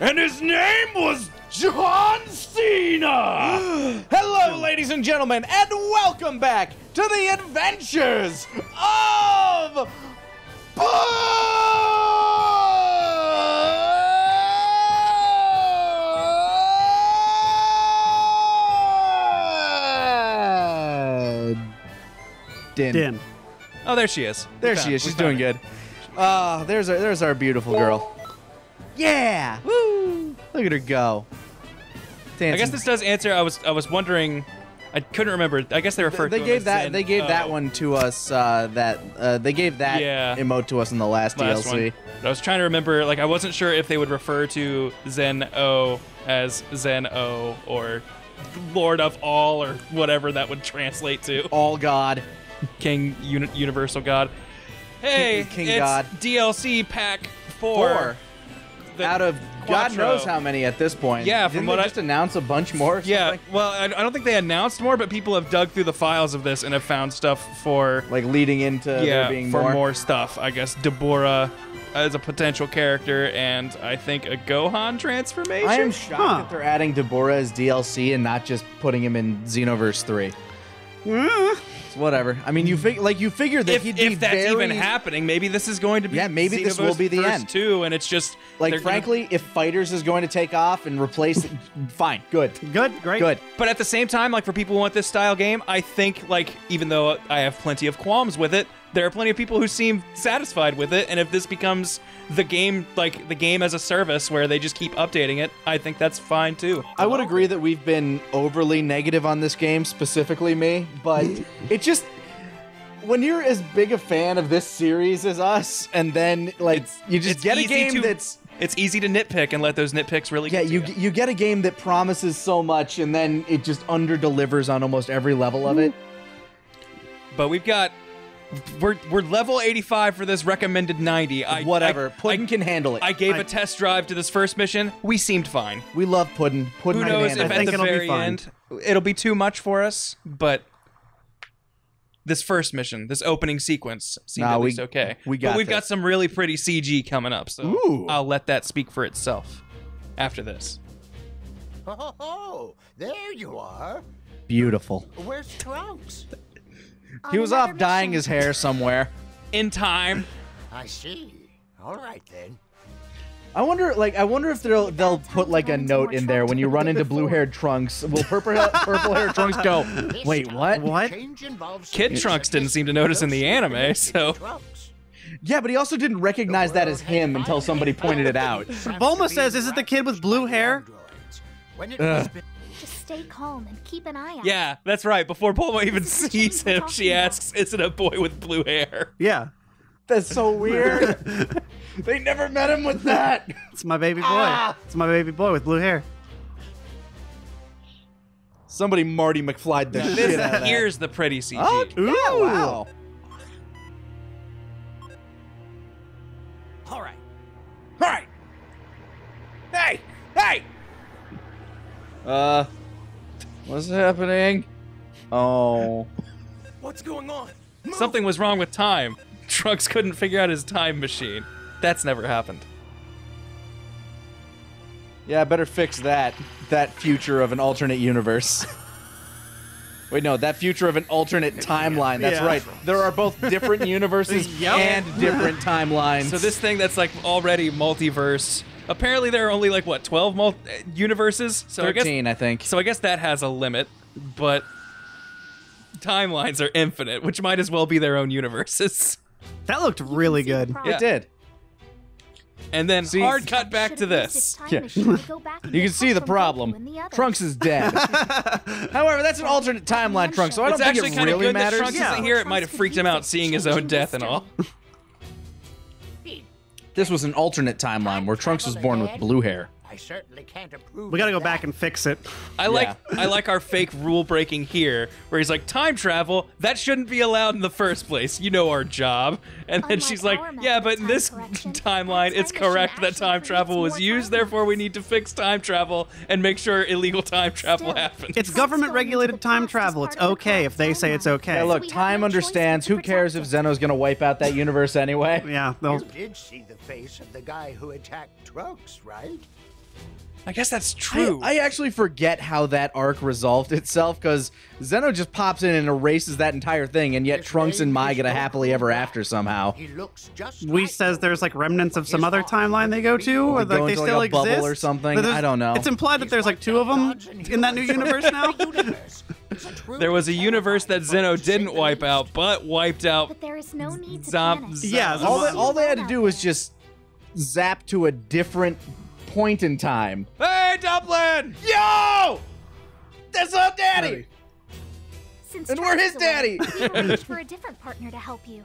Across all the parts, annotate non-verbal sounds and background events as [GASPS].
and his name was John Cena. [GASPS] Hello, ladies and gentlemen, and welcome back to the adventures of Bud. Din. Din. Oh, there she is. There We she found- is. She's doing her. good. Ah, there's our there's our beautiful girl. Yeah. Woo. Look at her go. I guess this does answer. I was I was wondering. I couldn't remember. I guess they referred they to gave that Zen. they gave that Oh, one to us uh, that uh, they gave that Yeah. emote to us in the last, last DLC. I was trying to remember. Like I wasn't sure if they would refer to Zen O as Zen O or Lord of All or whatever that would translate to. All God. King Uni- Universal God. Hey, King- King it's God. DLC pack four. Four. The Out of God Quattro. knows how many at this point. Yeah, from Didn't what they I- just announce a bunch more. or Yeah, something? well, I, I don't think they announced more, but people have dug through the files of this and have found stuff for Like leading into yeah there being for more. more. stuff. I guess Dabura as a potential character, and I think a Gohan transformation. I am shocked Huh. that they're adding Dabura as DLC and not just putting him in Xenoverse 3. Mm. It's whatever. I mean, you fig- like you figure that if, he'd be if that's very, even happening, maybe this is going to be Yeah, maybe this will be the end. too, and it's just like they're gonna- frankly, if Fighters is going to take off and replace it, fine, good, Good, great. good. But at the same time, like for people who want this style game, I think like even though I have plenty of qualms with it, there are plenty of people who seem satisfied with it. And if this becomes the game, like the game as a service where they just keep updating it, I think that's fine too. I would agree that we've been overly negative on this game, specifically me, but [LAUGHS] it just when you're as big a fan of this series as us, and then like you just get a game to- that's It's easy to nitpick and let those nitpicks really. yeah, get to you you get a game that promises so much, and then it just under delivers on almost every level of it. But we've got. We're, we're level 85 for this recommended 90. I, Whatever, I, Puddin I, can handle it. I gave I- a test drive to this first mission. We seemed fine. we love Puddin. Puddin Who knows if it. at think the it'll be very fine. end it'll be too much for us, but this first mission, this opening sequence, seemed Nah, at we- okay. we got but we've got some really pretty CG coming up, so Ooh. I'll let that speak for itself after this. Oh, there you are. Beautiful. Where's Trunks? He was off dyeing his hair somewhere. In time. I see. All right then. I wonder, like, I wonder if they'll they'll put like a note in there when you run into blue-haired [LAUGHS] Trunks. Will purple purple-haired Trunks go? Wait, what? What? Kid Trunks didn't seem to notice in the anime, so Yeah, but he also didn't recognize that as him until somebody pointed it out. Bulma says, "Is it the kid with blue hair?" When it Ugh. Has been Just stay calm and keep an eye out. yeah, that's right. Before Bulma even sees him, she asks, "Is it a boy with blue hair?" Yeah, That's so weird. [LAUGHS] they never met him with that. it's my baby boy. Ah! It's my baby boy with blue hair. Somebody Marty McFly'd the shit out of that. Here's the pretty CG. Oh, yeah, Ooh. wow. All right. All right. Hey, hey. Uh, what's happening? Oh, What's going on? Something was wrong with time. Trunks couldn't figure out his time machine. That's never happened. yeah, I better fix that. That future of an alternate universe. Wait, no, that future of an alternate timeline. That's Yeah. right. There are both different universes [LAUGHS] Yep. and different [LAUGHS] timelines. So this thing that's like already multiverse. Apparently there are only like what 12 mul- uh, universes. So I guess thirteen, I think. so I guess that has a limit, but timelines are infinite, which might as well be their own universes. [LAUGHS] That looked really good. Yeah. It did. And then See- hard cut back to Should've used his this. Yeah. machine to go back [LAUGHS] and You can see the problem. the. Trunks is dead. [LAUGHS] However, that's an alternate timeline, Trunks, so I It's don't think actually it kind of really good that matters. Trunks Yeah. isn't here. It might have freaked him out seeing his own death and all. This was an alternate timeline where Trunks was born with blue hair. I certainly can't approve. We gotta of go back and fix it. I like I like our fake rule breaking here, where he's like, time travel that shouldn't be allowed in the first place. You know our job, and then Unlike she's like, yeah, but in this [LAUGHS] timeline, it's correct that time travel was used. time Therefore, we need to fix time travel and make sure illegal time travel Still, happens. It's government regulated time travel. It's part of the okay if they say it's okay. Yeah, look, time understands. Who cares if Zeno's gonna wipe out that universe anyway? Yeah, they'll, did see the face of the guy who attacked Trunks, right? I guess that's true. I, I actually forget how that arc resolved itself because Zeno just pops in and erases that entire thing, and yet His Trunks and Mai get a happily ever after somehow. He looks just We like says there's like remnants of some other timeline they go to, or They go like they into, like, still a bubble exist or something? I don't know. It's implied that there's like two of them in that new universe now. every [LAUGHS] universe. It's a true there was a universe that life Zeno didn't wipe out, but wiped out. But there is no need to Zom- panic. Yeah, all, they, all they had to do was just zap to a different point in time. Hey, Dumplin! Yo! That's up, Daddy! Since And we're his away, daddy. we arranged [LAUGHS] for a different partner to help you.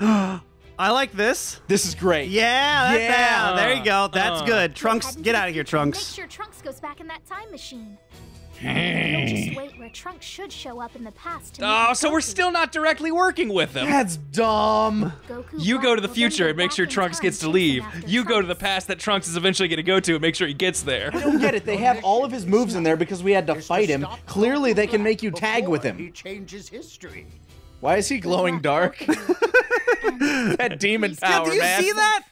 [GASPS] I like this. This is great. Yeah, that, Yeah. yeah, there you go. That's Uh. good. Trunks, get out of here, Trunks. Make sure Trunks goes back in that time machine. You'll just wait where Trunks should show up in the past to Oh, with so we're still not directly working with them. That's dumb. Goku You go to the future and make sure Trunks gets to leave. after You go to the past that Trunks is eventually going to go to and make sure he gets there. I don't get it. They have all of his moves in there because we had to Is fight him. stop Clearly, Goku they can make you tag with him. He changes history. Why is he glowing dark? [LAUGHS] that demon Yeah, power, do you man. see that?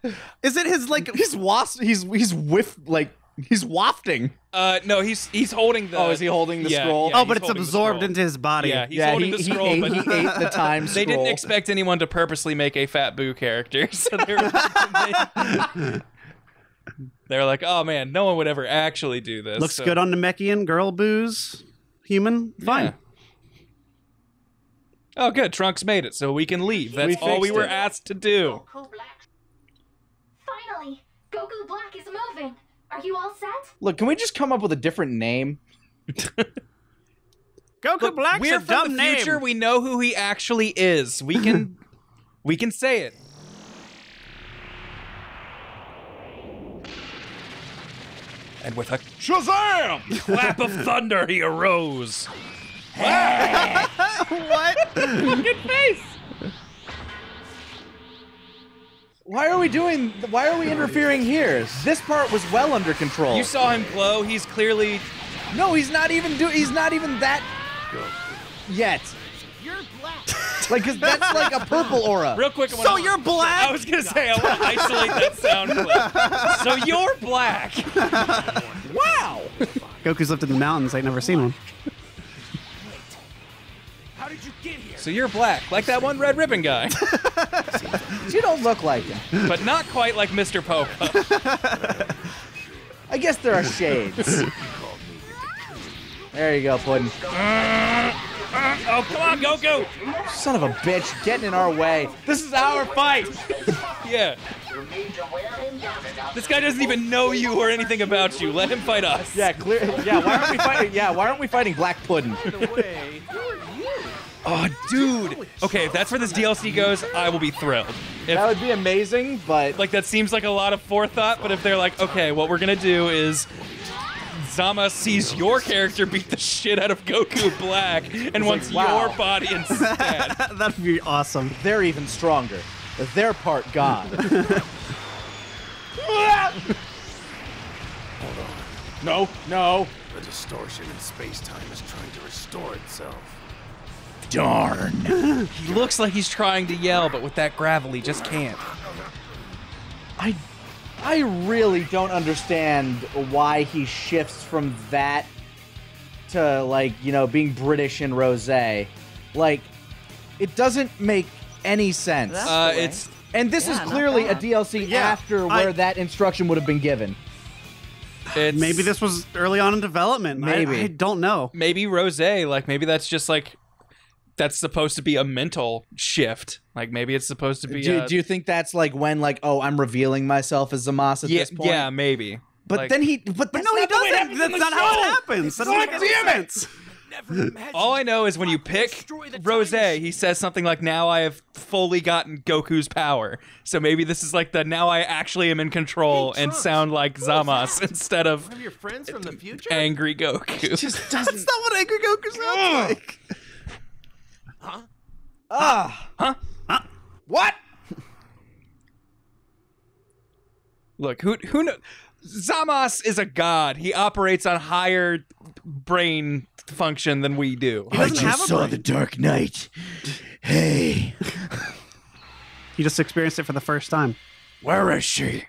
Is it his like? He's wasp. He's he's whiff like he's wafting. Uh, no, he's he's holding the. Oh, is he holding the Yeah, scroll? yeah, oh, but it's absorbed into his body. Yeah, he's yeah, holding he, the he scroll, ate, but he ate the time Scroll. [LAUGHS] they didn't expect anyone to purposely make a Fat Boo character, [LAUGHS] so they were. [LAUGHS] they, they were like, "Oh man, no one would ever actually do this." Looks so- good on Namekian. Girl booze. Human. Fine. Yeah. Oh, good. Trunks made it, so we can leave. That's We all we were it. asked to do. Finally, Goku Black is moving. Are you all set? Look, can we just come up with a different name? [LAUGHS] Goku Look, Black's we're a from dumb the name. future. We know who he actually is. We can, [LAUGHS] we can say it. And with a Shazam! clap of thunder, he arose. [LAUGHS] what? Good face. Why are we doing? Why are we interfering here? This part was well under control. You saw him glow. He's clearly. no, he's not even do. He's not even that yet. You're black. [LAUGHS] Like, cause that's like a purple aura. Real quick. I wanna- So you're black? I was gonna say I want to isolate that sound clip. So you're black. [LAUGHS] Wow. Goku's lived in the mountains. I've never seen one. So you're black, like that one red ribbon guy, [LAUGHS] you don't look like him. but not quite like Mr. Popo. I guess there are shades. There you go, Puddin. Oh, come on, Goku! Son of a bitch, getting in our way. This is our fight. [LAUGHS] Yeah. This guy doesn't even know you or anything about you. Let him fight us. Yeah, clear. Yeah, why aren't we fighting? Yeah, why aren't we fighting Black Puddin? Oh, dude. Okay, if that's where this DLC goes, I will be thrilled. If, That would be amazing, but like that seems like a lot of forethought, but if they're like, okay, what we're gonna do is Zama sees your character beat the shit out of Goku Black and wants wow. your body instead. [LAUGHS] That'd be awesome. they're even stronger. Their part gone. [LAUGHS] no, no. The distortion in space-time is trying to restore itself. Darn. he looks like he's trying to yell, but with that gravel, he just can't. I I really don't understand why he shifts from that to like, you know, being British and rosé. Like it doesn't make any sense. Uh, it's and this is Yeah, not clearly a. DLC Yeah, after I- where that instruction would have been given. it's Maybe this was early on in development. I- Maybe. I, don't know. maybe rose like maybe that's just like that's supposed to be a mental shift like maybe it's supposed to be Do, uh, do you think that's like when like oh I'm revealing myself as Zamas at yeah, this point? yeah maybe But Like, then he but, But no, he doesn't. That's not how it happens. That doesn't make any sense. all i know is when you pick rose he says something like now i have fully gotten goku's power so maybe this is like the now i actually am in control Hey, and sound like who is zamas instead of One of your friends from the future? angry goku just [LAUGHS] doesn't That's not what Angry Goku sounds like. Ah Huh? Huh? what [LAUGHS] look who who knows zamas is a god he operates on higher brain function than we do He doesn't have a brain. Dark Knight. Hey, [LAUGHS] you just experienced it for the first time. where is she?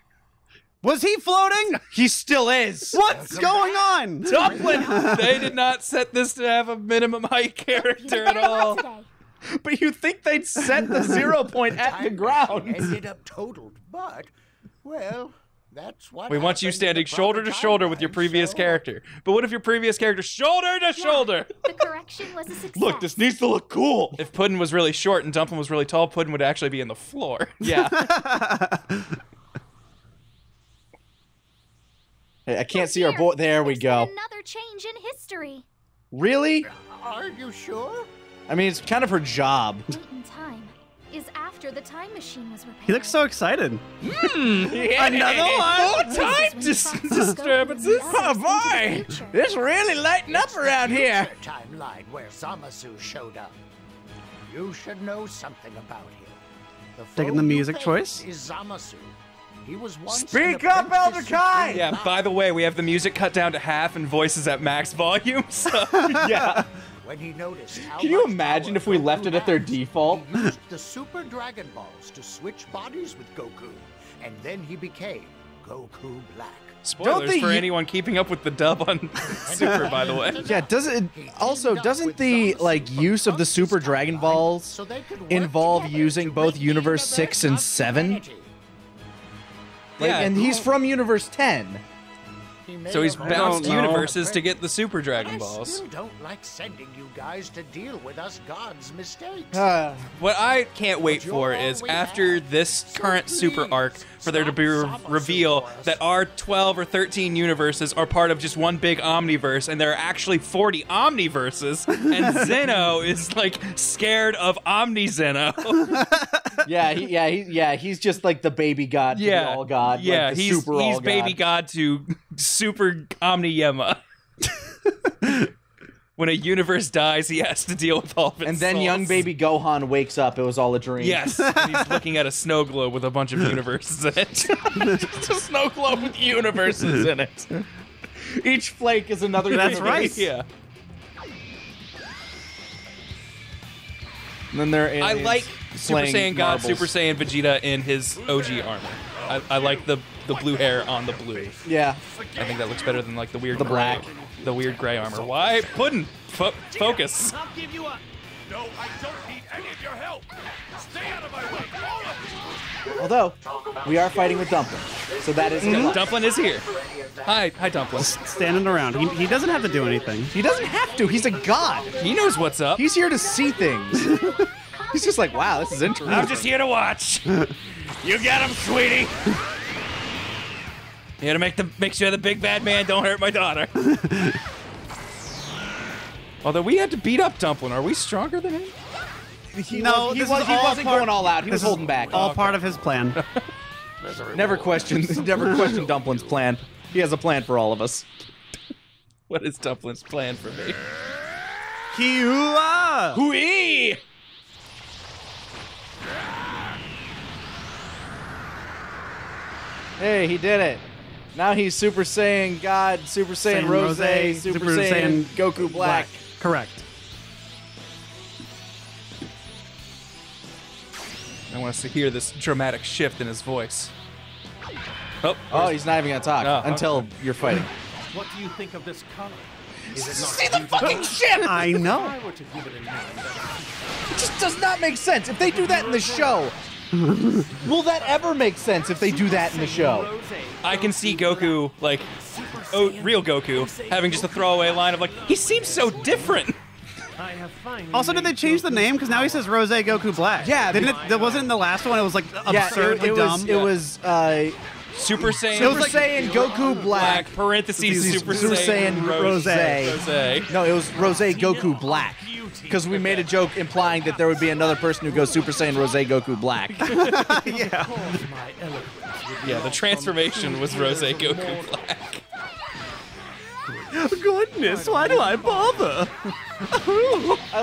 Was he floating? He still is. What's going on? Dumpling. they did not set this to have a minimum height character at all. But you think they'd set the zero point at the Time ground? Ended up totaled, but well, that's what. We want you standing shoulder to shoulder with your previous so- character. But what if your previous character shoulder to shoulder? The correction was a success. Look, this needs to look cool. If Puddin was really short and Dumpling was really tall, Puddin would actually be in the floor. Yeah. [LAUGHS] [LAUGHS] Hey, I can't see our Here, boy. There we go. Another change in history. Really? Are you sure? I mean, it's kind of her job. Point in time is after the time machine was repaired. He looks so excited. Hmm. [LAUGHS] Another one? This time dis- Trunks will go disturbances. Oh, past into the boy. future. This really lighting up around here. Future timeline where Zamasu showed up. You should know something about him. The Taking the music choice? Is Zamasu. He was once an Speak up, apprentice Elder Kai! Yeah, by the way, we have the music cut down to half and voices at max volume. [LAUGHS] So [LAUGHS] Yeah. When he noticed how Can you imagine if we Goku left it at their default? He used the Super Dragon Balls to switch bodies with Goku, and then he became Goku Black. spoilers they for anyone keeping up with the dub on [LAUGHS] Super, by the way. Yeah, does it also doesn't the like use of the Super Dragon Balls so they could work involve using both Universe universe 6 and 7? humanity. Like, Yeah. and he's oh. from Universe 10. He So he's bounced universes to get the Super I Dragon Balls. still don't like sending you guys to deal with us gods' mistakes. Uh, What I can't wait for is after have. this So current Super arc for there to be a stop reveal that our 12 or 13 universes are part of just one big omniverse and there are actually 40 omniverses and [LAUGHS] Zeno is like scared of Omni Zeno. [LAUGHS] yeah, he, yeah, he, yeah. He's just like the baby god, to the yeah. all god. like Yeah, the he's super he's all baby god to super Omni Yemma. [LAUGHS] when a universe dies, he has to deal with all of its And then souls. young baby Gohan wakes up. It was all a dream. Yes, and he's [LAUGHS] looking at a snow globe with a bunch of universes in it. Just [LAUGHS] a snow globe with universes in it. Each flake is another. That's universe. right. Yeah. And then there are I aliens like Super playing Saiyan God, marbles. Super Saiyan Vegeta in his OG armor. I, I like the the blue hair on the blue. Yeah. I think that looks better than like the weird The gray- black. the weird gray armor. Why Puddin? Fo- focus. I'll give you a. No, I don't need any of your help. Stay out of my way, all of you. Although we are fighting with Dumpling, so that is mm-hmm. a plus. Dumplin is here. Hi, hi Dumplin. Standing around. He, he doesn't have to do anything. He doesn't have to. He's a god. He knows what's up. He's here to see things. [LAUGHS] He's just like, wow, this is interesting. I'm just here to watch. [LAUGHS] You get him, sweetie. [LAUGHS] you gotta make the make sure the big bad man don't hurt my daughter. [LAUGHS] Although we had to beat up Dumplin, are we stronger than him? He No, was, he, this was, is he all wasn't part- going all out. He was holding back. All part of his plan. [LAUGHS] Never question. Never question Dumpling's plan. He has a plan for all of us. What is Dumplin's plan for me? Kiua! Hui! Hey, he did it. Now he's Super Saiyan God, Super Saiyan Saiyan Rose, Rose, Super, Super Saiyan, Saiyan Goku Black. Correct. I want us to hear this dramatic shift in his voice. Oh, Oh, he's not even gonna talk Oh, okay. until you're fighting. What do you think of this color? Is it See the fucking shit! I know. I were to give it a name, It just does not make sense. If they do that in the show, will that ever make sense if they do that in the show? I can see Goku, like, oh, real Goku, having just a throwaway line of, like, he seems so different. I have finally Also, did they change the name? Because now he says Rose Goku Black. Yeah, Didn't it? That wasn't in the last one. It was like Yeah, absurdly it, it dumb. was. It was. Uh, Super Saiyan. Super Saiyan Goku Black. Black, parentheses, Super, Super Saiyan, Saiyan Rose. Rose. Rose. No, it was Rose Goku Black. Because we made a joke implying that there would be another person who goes Super Saiyan Rose Goku Black. [LAUGHS] yeah. cause my eloquence would be Yeah, the transformation was Rose Goku. Black. Goodness, why do I bother?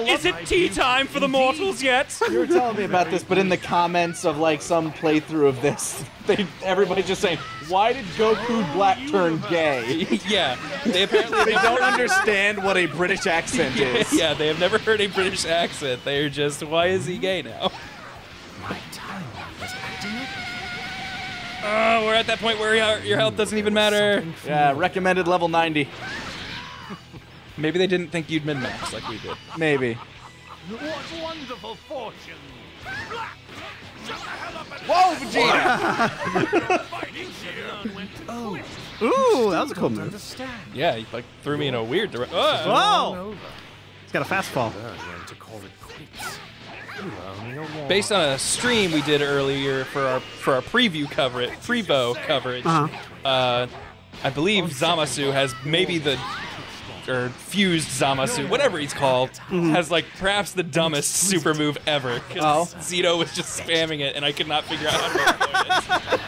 Is it tea time for the mortals yet? You were telling me about this, but in the comments of like some playthrough of this, [LAUGHS] they everybody's just saying, "Why did Goku Black turn gay?" [LAUGHS] yeah, they [LAUGHS] apparently They don't understand what a British accent is. Yeah, they have never heard a British accent. They're just, why is he gay now? Oh, we're at that point where your, your health doesn't even matter. Yeah, recommended level 90. Maybe they didn't think you'd min-max like we did. Maybe. What wonderful fortune! Black! Shut the hell up and Whoa, Vegeta! fighting [LAUGHS] here! Ooh, that was a cool move. Yeah, he like threw me in a weird direction. Oh. Whoa! He's got a fast fall. Based on a stream we did earlier for our for our preview coverage, Prevo coverage, Uh-huh. uh, I believe Zamasu has maybe the or fused Zamasu, whatever he's called, mm-hmm. has like perhaps the dumbest super move ever. Oh. 'cause Oh. Zito was just spamming it, and I could not figure out how to avoid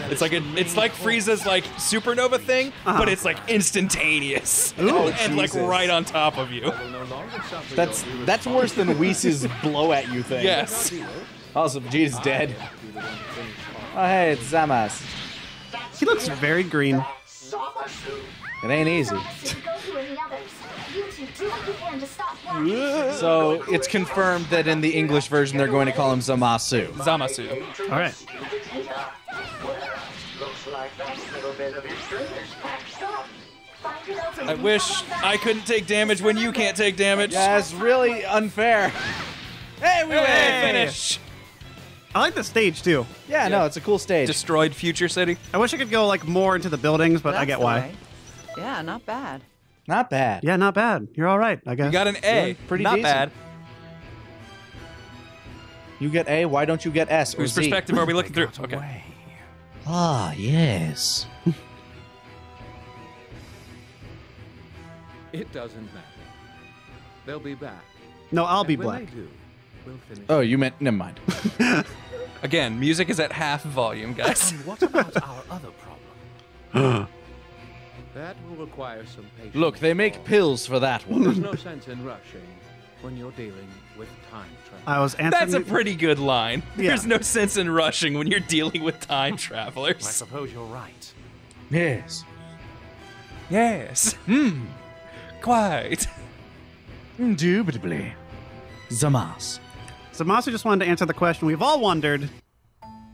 it. it's like a, it's like Frieza's like supernova thing, but uh-huh. it's like instantaneous [LAUGHS] and like Jesus. right on top of you. That's that's worse than Whis' blow at you thing. Yes. Also, Vegeta's dead. Oh, hey, it's Zamas. He looks very green. It ain't easy. Goku and the others. You two do what you can to stop Black. So it's confirmed that in the English version they're going to call him Zamasu. Zamasu. All right. I wish I couldn't take damage when you can't take damage. Yeah, it's really unfair. Hey, we Hey, win! finish. I like the stage too. Yeah, no, it's a cool stage. Destroyed Future City. I wish I could go like more into the buildings, but I get the why. Way. Yeah, not bad. Not bad. Yeah, not bad. You're all right, I guess. You got an A. Yeah, pretty Not decent. bad. You get A, why don't you get S or Whose Z? perspective are we looking through? Okay. Ah, yes. [LAUGHS] It doesn't matter. They'll be back. no, I'll be And when black. they do, we'll finish. Oh, you meant never mind. [LAUGHS] Again, music is at half volume, guys. And what about our other problem? [LAUGHS] That will require some patience. Look, they make pills for that one. There's no sense in rushing when you're dealing with time travel. I was answering. That's a pretty good line. Yeah. There's no sense in rushing when you're dealing with time travelers. I suppose you're right. yes. Yes. Hmm. Quite. Indubitably. Zamas. Zamas, Zamasu just wanted to answer the question we've all wondered: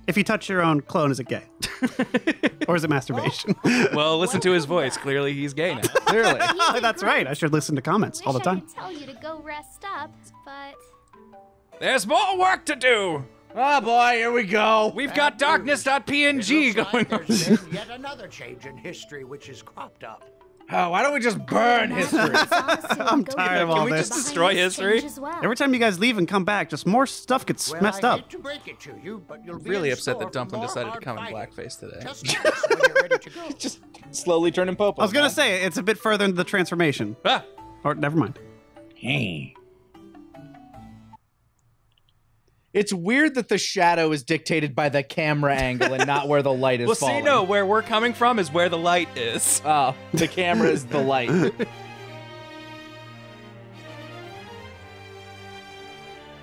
If you touch your own clone, is it gay, [LAUGHS] or is it masturbation? [LAUGHS] Well, listen to his voice. Clearly, he's gay now. [LAUGHS] Clearly. oh, that's right. I should listen to comments all the Wish I time. tell you to go rest up, but There's more work to do. oh boy, here we go. We've got darkness.png It looks going on. there's been yet another change in history which has cropped up. Oh, why don't we just burn history? [LAUGHS] I'm tired of all Can we this. just destroy history? Every time you guys leave and come back, just more stuff gets Well, messed I up. to break it to you, but you'll be Really upset that Dumpling decided to hard come in blackface today. Just [LAUGHS] tell us when you're ready to go. [LAUGHS] just slowly turning popo. I was gonna say it's a bit further into the transformation, Ah, or never mind. Hey. It's weird that the shadow is dictated by the camera angle and not where the light is [LAUGHS] well, falling. see, no, where we're coming from is where the light is. [LAUGHS] Oh, the camera is the light. [LAUGHS]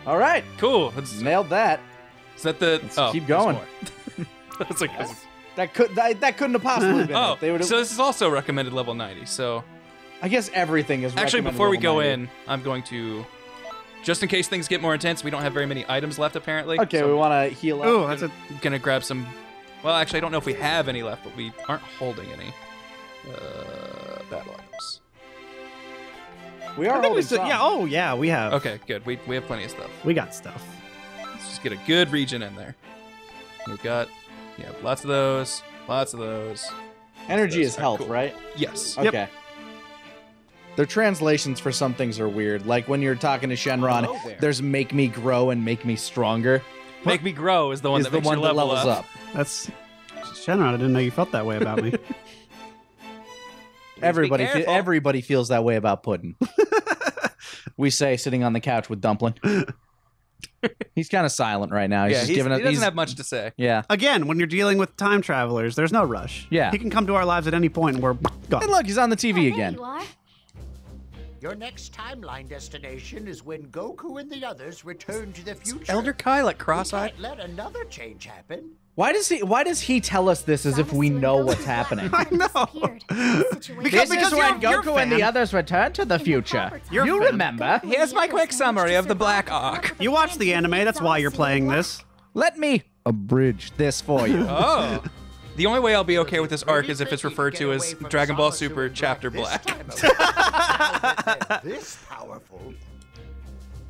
All right, Cool. It's, nailed that. is that the? oh, keep going. That's like, That could that, that couldn't have possibly been. oh, it. They would so this is also recommended level 90. So I guess everything is. actually, before we go 90. in, I'm going to, just in case things get more intense, we don't have very many items left apparently. Okay, so we want to heal up. Ooh, that's a I'm gonna grab some. Well, actually, I don't know if we have any left, but we aren't holding any. Uh, battle items. we are think we holding still, yeah. Oh, yeah. We have. Okay, good. We we have plenty of stuff. We got stuff. Let's just get a good region in there. We've got, yeah, lots of those, lots of those. Energy is Those are health, cool. right? Yes. Yep. Okay. Their translations for some things are weird. Like when you're talking to Shenron, Hello there. there's "make me grow" and "make me stronger." Make me grow is the one is that the makes one that level levels up. up. That's Shenron. I didn't know you felt that way about me. [LAUGHS] [LAUGHS] Everybody, fe- everybody feels that way about Puddin. [LAUGHS] we say sitting on the couch with Dumpling. he's kind of silent right now. He's Yeah, just he's, giving he doesn't he's- have much to say. Yeah. Again, when you're dealing with time travelers, there's no rush. Yeah. He can come to our lives at any point and we're Hey, gone. look, he's on the Oh, TV there again. You are. Your next timeline destination is when Goku and the others return to the future. Elder Kai like cross-eyed. can't let another change happen. Why does he? Why does he tell us this as if we know what's happening? [LAUGHS] I know. disappeared. The situation- Because- this is you're- when you're Goku and the others return to the In the future. You're fan. remember? Goku Here's my quick summary of the Black survive Ark. You watched the anime. That's why you're playing this. Let me [LAUGHS] abridge this for you. [LAUGHS] Oh. The only way I'll be okay with this arc is if it's referred to as Dragon Ball Super Chapter Black. [LAUGHS] this powerful.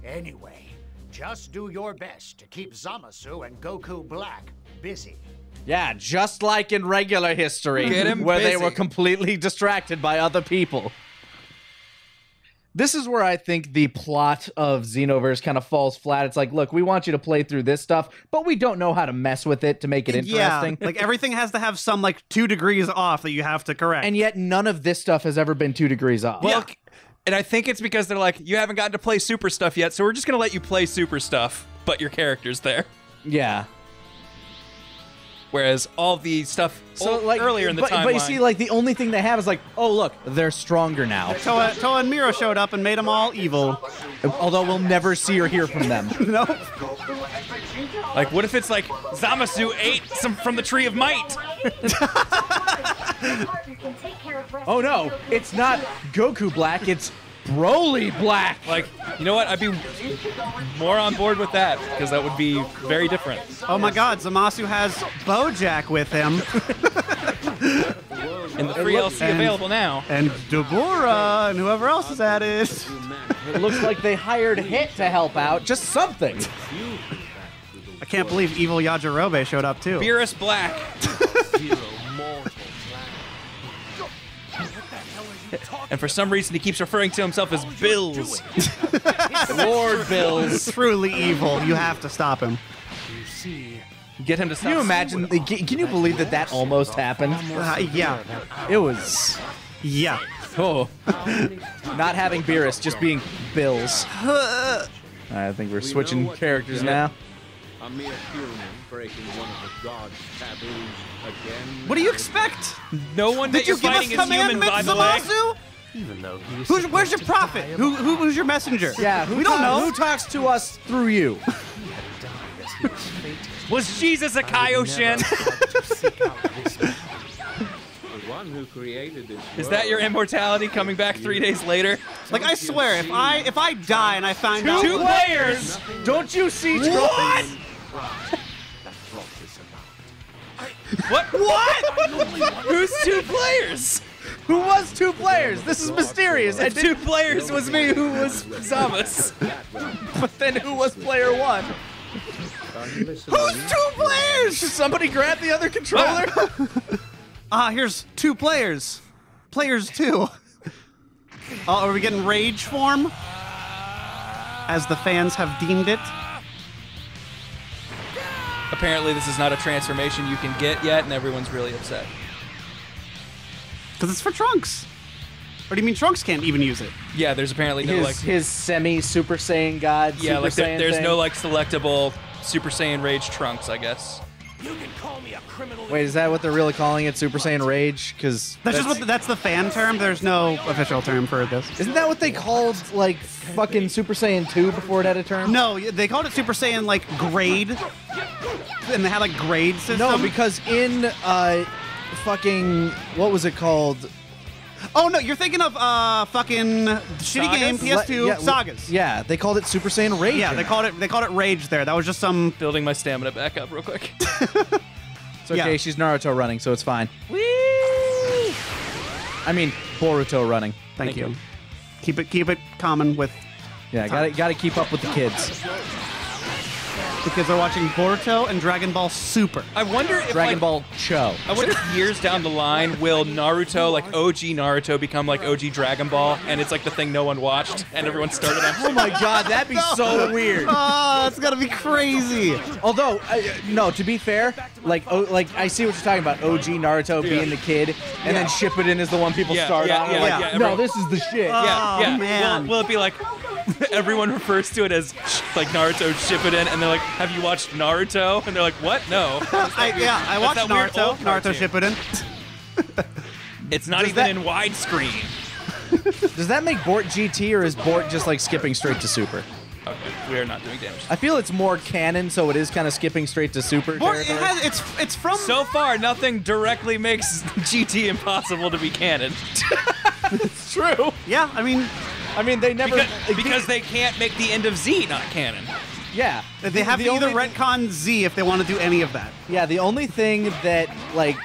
Anyway, just do your best to keep Zamasu and Goku Black busy. yeah, just like in regular history, Get 'em where they were completely distracted by other people. This is where I think the plot of Xenoverse kind of falls flat. It's like, look, we want you to play through this stuff, but we don't know how to mess with it to make it interesting. Yeah, like everything has to have some like two degrees off that you have to correct. and yet none of this stuff has ever been two degrees off. Well, and I think it's because they're like, you haven't gotten to play Super stuff yet, so we're just gonna let you play Super stuff, but your character's there. yeah. Whereas all the stuff So ol- like earlier in the but, timeline, but you see, like the only thing they have is like, oh look, they're stronger now. Towa, Towa and Mira showed up and made them all evil. Although we'll never see or hear from them. [LAUGHS] Nope. like, what if it's like Zamasu ate some from the Tree of Might? [LAUGHS] Oh no, it's not Goku Black, it's Broly Black. Like, you know what? I'd be more on board with that because that would be very different. Oh my God, Zamasu has Bojack with him, [LAUGHS] And the free LC and- available now. and Dabura, and whoever else is added. It looks like they hired Hit to help out. Just something. I can't believe Evil Yajirobe showed up too. Beerus Black. [LAUGHS] [LAUGHS] And for some reason, he keeps referring to himself as Bills. [LAUGHS] Lord Bills. Truly evil. You have to stop him. Get him to stop. Can you imagine? Can can you believe that that almost happened? Uh, yeah. It was. Yeah. Oh. Not having Beerus, just being Bills. [LAUGHS] I think we're switching characters now. A mere human breaking one of the god's taboos again. What do you expect? No one Did that you you're give us fighting is human, commandments, by the way. Zamasu? Even though he Who's, where's your prophet? Who, who, who's your messenger? Yeah, who we don't know. Who talks to us through you? [LAUGHS] Was Jesus a Kaioshin? the one who created this Is that your immortality coming back three days later? Like I swear, if I if I die and I find out, Two players! Don't you see? What? What? What? Who's two players? Who was two players? This is mysterious. And two players was me who was Zamas. But then who was player one? [LAUGHS] who's two players? Somebody grab the other controller. [LAUGHS] Ah, here's two players. Players two. Oh, are we getting rage form? As the fans have deemed it. Apparently, this is not a transformation you can get yet, and everyone's really upset. Because it's for Trunks. Or do you mean Trunks can't even use it? Yeah, there's apparently no his like. his semi Super Saiyan God. yeah, Super like there- Saiyan there's thing. no like selectable Super Saiyan Rage trunks, I guess. You can call me a criminal. Wait, is that what they're really calling it? Super Saiyan Rage? Because That's, just what the, that's the fan term. There's no official term for this. Isn't that what they called like fucking Super Saiyan 2 before it had a term? No, they called it Super Saiyan like grade, and they had like grade system. No, because in uh fucking what was it called? Oh no, you're thinking of uh fucking shitty game PS2 Le- yeah, sagas. Yeah, they called it Super Saiyan Rage. Yeah, they called it they called it Rage there. That was just some Building my stamina back up real quick. [LAUGHS] It's okay, yeah. she's Naruto running, so it's fine. I mean Boruto running. Thank, you. Keep it keep it common with Yeah, got to got to keep up with the kids. The kids are watching Boruto and Dragon Ball Super. I wonder if Dragon like, Ball Cho. I wonder if years down the line will Naruto, like OG Naruto, become like OG Dragon Ball, and it's like the thing no one watched, and everyone started on. Oh my god, that'd be [LAUGHS] so weird. Oh, that's gotta be crazy. Although, uh, no, to be fair, like, oh, like I see what you're talking about. OG Naruto being the kid, and then Shippuden is the one people Yeah, start yeah, on. yeah, like, yeah, no, this is the shit. Yeah, Oh, yeah. man. Will, will it be like [LAUGHS] everyone refers to it as like Naruto Shippuden, and they're like, "Have you watched Naruto?" And they're like, "What? No, [LAUGHS] I, yeah, I watched Naruto. Naruto. Shippuden. [LAUGHS] it's not Does even that- in widescreen." Does that make Bort GT, or is Bort just like skipping straight to Super? Okay, we are not doing damage. I feel it's more canon, so it is kind of skipping straight to Super. Or it has, it's it's from So far, nothing directly makes GT impossible to be canon. It's true. yeah. I mean, I mean, they never Because, because they can't make the end of Z not canon. Yeah, They have the to either only- retcon Z if they want to do any of that. Yeah, the only thing that like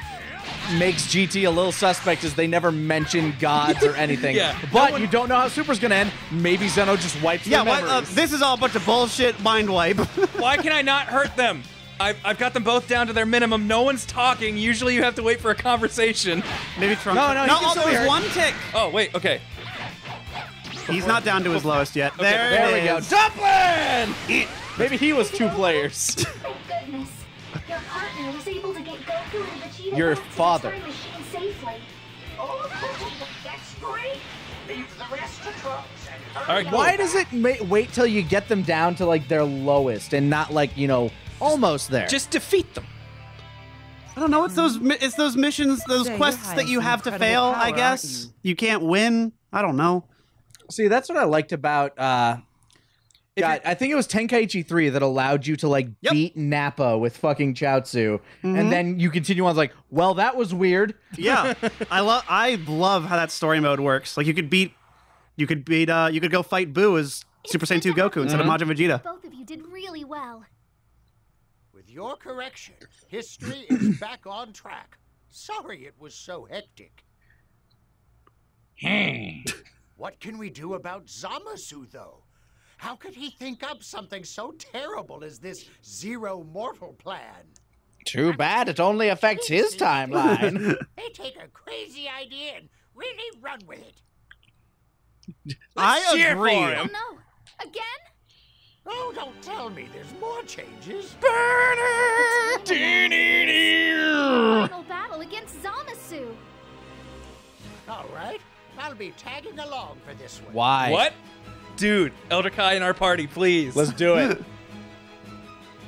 makes GT a little suspect is they never mention gods or [LAUGHS] anything. Yeah. but you don't know how Super's gonna end. Maybe Zeno just wipes Yeah, their what, uh, this is all a bunch of bullshit mind wipe. [LAUGHS] Why can I not hurt them? I've, I've got them both down to their minimum. No one's talking. Usually you have to wait for a conversation. Maybe Trunks. No, no, he no. can still there be was hurt. one tick. Oh, wait, okay. He's not down to his lowest yet. there, there it we go. is. Dumpling! Maybe he was two players. [LAUGHS] Oh goodness. Your partner was able to get Goku and Vegeta Your the father. time machine safely. Oh, that's great. Leave the rest to Trunks All right, Why does it ma- wait till you get them down to like their lowest and not like you know almost there? Just defeat them. I don't know. It's those. mi- It's those missions, those Say, you're quests that you have to fail. power, I guess you? you can't win. I don't know. See, that's what I liked about. uh God, I think it was Tenkaichi 3 that allowed you to like Yep. beat Nappa with fucking Chaozu. And then you continue on it's like, well, that was weird. Yeah, [LAUGHS] I love. I love how that story mode works. Like you could beat, you could beat. uh You could go fight Boo as Super Saiyan 2 Goku instead of Majin Vegeta. Both of you did really well. With your correction, history is [COUGHS] back on track. Sorry it was so hectic. [LAUGHS] [LAUGHS] what can we do about Zamasu, though? How could he think up something so terrible as this zero mortal plan? Too bad it only affects his timeline. [LAUGHS] [LAUGHS] They take a crazy idea and really run with it. I cheer agree. for Oh no! Again? Oh, don't tell me there's more changes. Burner! Final battle against Zamasu. All right, I'll be tagging along for this one. Why? What? Dude, Elder Kai in our party, please. Let's do it. [LAUGHS]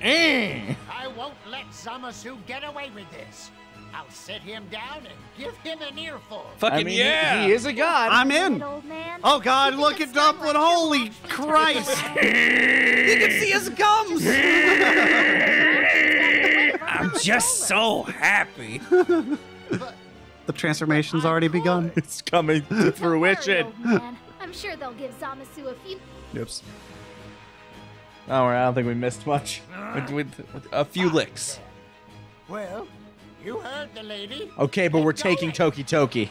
Eh. I won't let Zamasu get away with this. I'll sit him down and give him an earful. Fucking I mean, yeah. he is a god. I'm in. old man. Oh God, Keep look at stuck Dumpling! like Holy. Christ! [LAUGHS] you can see his gums. [LAUGHS] I'm Just so happy. The transformation's already begun. [LAUGHS] It's coming to Don't worry, fruition. I'm sure they'll give Zamasu a few. Oops. Don't I don't think we missed much. with, with, with a few licks. Well, you heard the lady. Okay, but we're Get taking going. Toki Toki.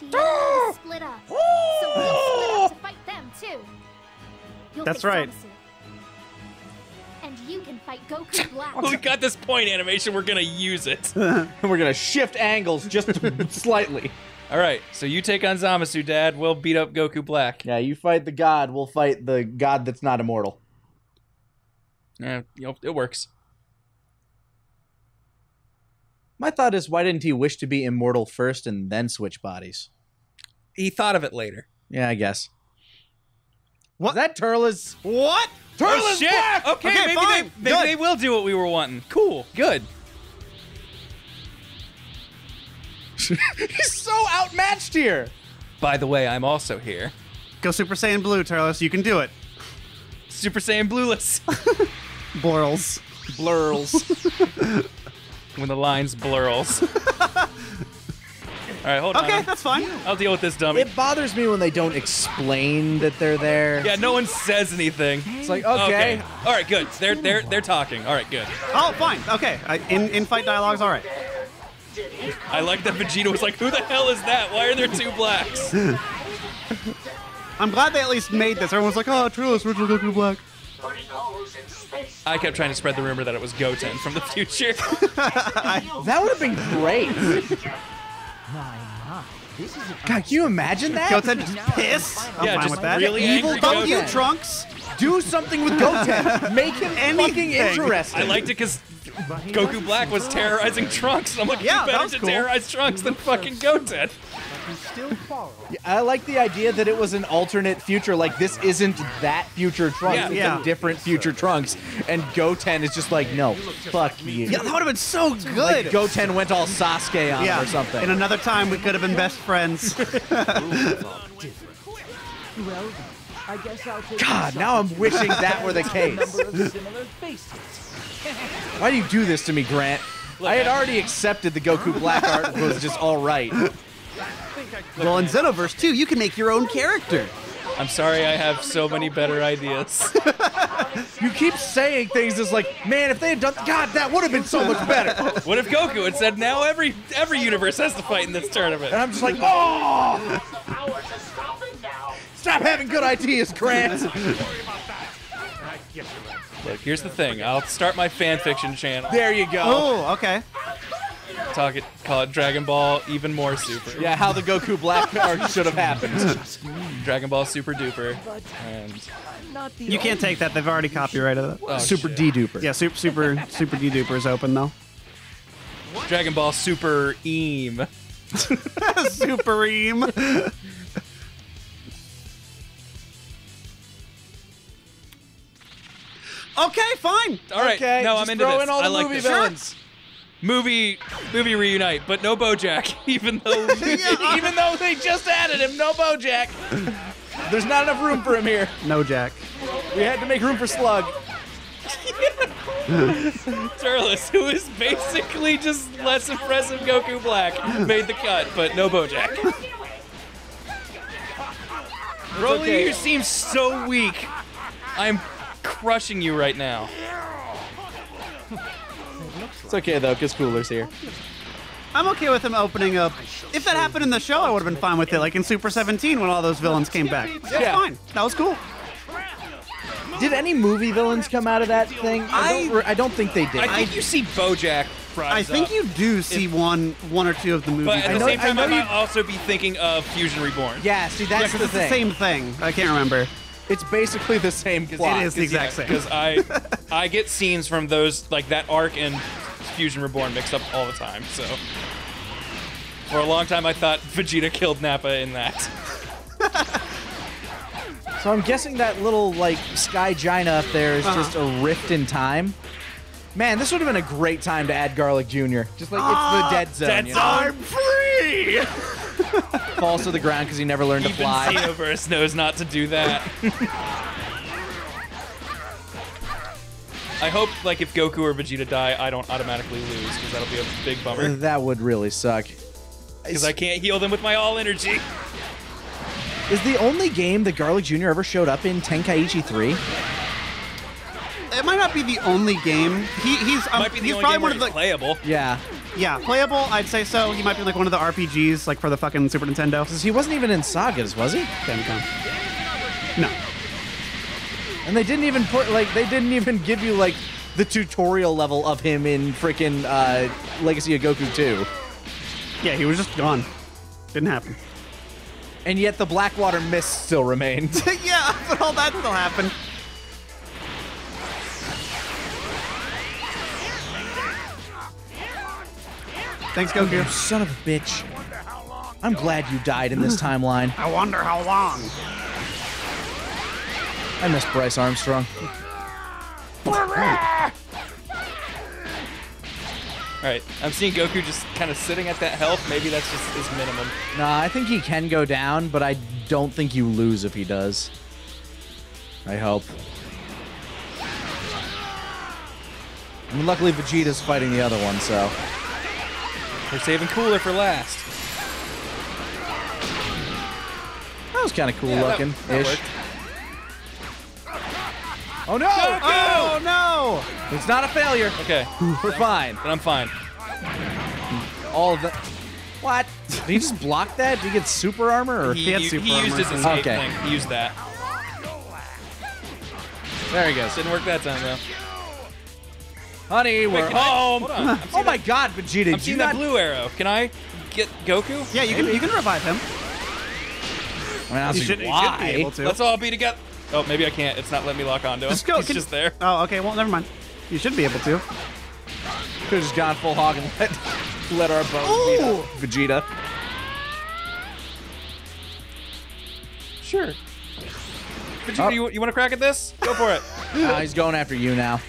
The enemies split up. So we'll split up to fight them too. You'll That's right. Zamasu. And you can fight Goku [LAUGHS] Black. we got this point animation. We're gonna use it. And [LAUGHS] we're gonna shift angles just [LAUGHS] slightly. All right. So you take on Zamasu, Dad. We'll beat up Goku Black. Yeah, you fight the god, we'll fight the god that's not immortal. Yeah, you know, it works. My thought is, why didn't he wish to be immortal first and then switch bodies? He thought of it later. Yeah, I guess. What? Is that Turles? What? Turles oh, shit. Black! Okay, Okay, maybe, fine. They, maybe Good. they will do what we were wanting. Cool. Good. [LAUGHS] He's so outmatched here. By the way, I'm also here. Go Super Saiyan Blue, Turles. You can do it. Super Saiyan Blueless. [LAUGHS] Blurls. Blurls. [LAUGHS] when the lines blurls. All right, hold Okay, on. Okay, that's fine. I'll deal with this dummy. it bothers me when they don't explain that they're there. yeah, no one says anything. It's like, okay. All right, good. They're they're they're talking. All right, good. Oh, fine. Okay. I, in in fight dialogues, all right. I like that Vegeta was like, "Who the hell is that? Why are there two blacks?" [LAUGHS] I'm glad they at least made this. Everyone's like, oh, Turles, original Goku Black. I kept trying to spread the rumor that it was Goten from the future. [LAUGHS] That would have been great. [LAUGHS] God, can you imagine that? Goten just pissed. I'm Yeah, fine just with that. really Evil angry Fuck you, Trunks. Do something with Goten. Make him Anything. interesting. I liked it because Goku Black was terrorizing Trunks. And I'm like, Yeah, who better was to cool. terrorize Trunks than fucking Goten? I like the idea that it was an alternate future. Like this isn't that future Trunks. Yeah. it's Yeah. a different future Trunks. And Goten is just like, no, fuck you. Yeah, that would have been so good. Like Goten went all Sasuke on him yeah. or something. In another time, we could have been best friends. [LAUGHS] Well, I guess I'll take God, now I'm wishing that were the case. number of similar faces. Why do you do this to me, Grant? I had already accepted the Goku Black art was just all right. [LAUGHS] well, in Xenoverse 2, you can make your own character. I'm sorry, I have so many better ideas. [LAUGHS] You keep saying things as like, man, if they had done, God, that would have been so much better. What if Goku had said now every every universe has to fight in this tournament? And I'm just like, oh, stop having good ideas, Grant. Look, here's the thing. I'll start my fan fiction channel. There you go. Oh, okay. Talk it, call it Dragon Ball even more super. Yeah, how the Goku Black [LAUGHS] arc should have happened. Dragon Ball Super Duper. And You can't take that. They've already copyrighted it. oh, Super shit. D duper. Yeah, super super super D duper is open though. Dragon Ball Super Eam. [LAUGHS] Supreme. okay, fine. All right, Okay, no, just I'm into throw this. in all I the like movie this. villains. Movie, movie reunite, but no BoJack. [LAUGHS] Even though, [LAUGHS] Even though they just added him, no Bojack. There's not enough room for him here. No Jack. We had to make room for Slug. [LAUGHS] Turles, who is basically just less impressive Goku Black, made the cut, but no BoJack. Broly, okay. you seem so weak. I'm crushing you right now. It's okay though, because Cooler's here. I'm okay with him opening up. If that happened in the show, I would have been fine with it. Like in Super 17 when all those villains came back. That's Yeah. fine. That was cool. Did any movie villains come out of that thing? I don't, I don't think they did. I think you see BoJack I think up. you do see one one or two of the movies. But at I the know- same time, know I you- might also be thinking of Fusion Reborn. yeah, see, that's because the it's thing. the same thing. I can't remember. It's basically the same plot. It is the exact same. Because I, [LAUGHS] I get scenes from those like that arc and Fusion Reborn mixed up all the time. So for a long time, I thought Vegeta killed Nappa in that. [LAUGHS] So I'm guessing that little like sky giant up there is just a uh-huh. rift in time. Man, this would have been a great time to add Garlic Jr. Just like it's the ah, dead zone. Dead you know? zone. free. Falls to the ground because he never learned to Even fly. Xenoverse knows not to do that. [LAUGHS] I hope, like, if Goku or Vegeta die, I don't automatically lose, because that'll be a big bummer. That would really suck. Because I can't heal them with my all energy. Is the only game that Garlic Jr. ever showed up in Tenkaichi 3? It might not be the only game. He, he's um, Might be the he's only probably game one of the playable. Yeah, yeah playable. I'd say so. He might be like one of the RPGs like for the fucking Super Nintendo. because he wasn't even in Sagas, was he? Famicom. No. And they didn't even put like they didn't even give you like the tutorial level of him in freaking uh, Legacy of Goku 2. Yeah, he was just gone. Didn't happen. And yet the Blackwater Mist still remained. [LAUGHS] yeah, but all that still happened. Thanks, Goku. Son of a bitch. I'm glad you died in this [GASPS] timeline. I wonder how long. I miss Brice Armstrong. Alright, I'm seeing Goku just kind of sitting at that health. Maybe that's just his minimum. Nah, I think he can go down, but I don't think you lose if he does. I hope. I mean, luckily Vegeta's fighting the other one, so. We're saving Cooler for last. That was kind of cool Yeah, that- Oh no! Oh no! It's not a failure. Okay, We're fine. then I'm fine. All of the. What? Did he just block that? Did he get super armor? Or? He, had he, super he used armor. his escape Okay. thing. He used that. There he goes. Didn't work that time though. Honey, we're Wait, I- home. hold on. [LAUGHS] I'm Oh seeing my that- God, Vegeta! I'm did you seeing that not? blue arrow. Can I get Goku? Yeah, you can you can revive him. I mean, I You like, should, you why? should be able to. Let's all be together. Oh, maybe I can't. It's not letting me lock onto him. Just go. He's Can- just there. Oh, okay. Well, never mind. You should be able to. Could have just gone full hog and let let our bow beat Ooh. up Vegeta. Sure. Vegeta, Oh. you, you want to crack at this? Go for it. [LAUGHS] Now he's going after you now.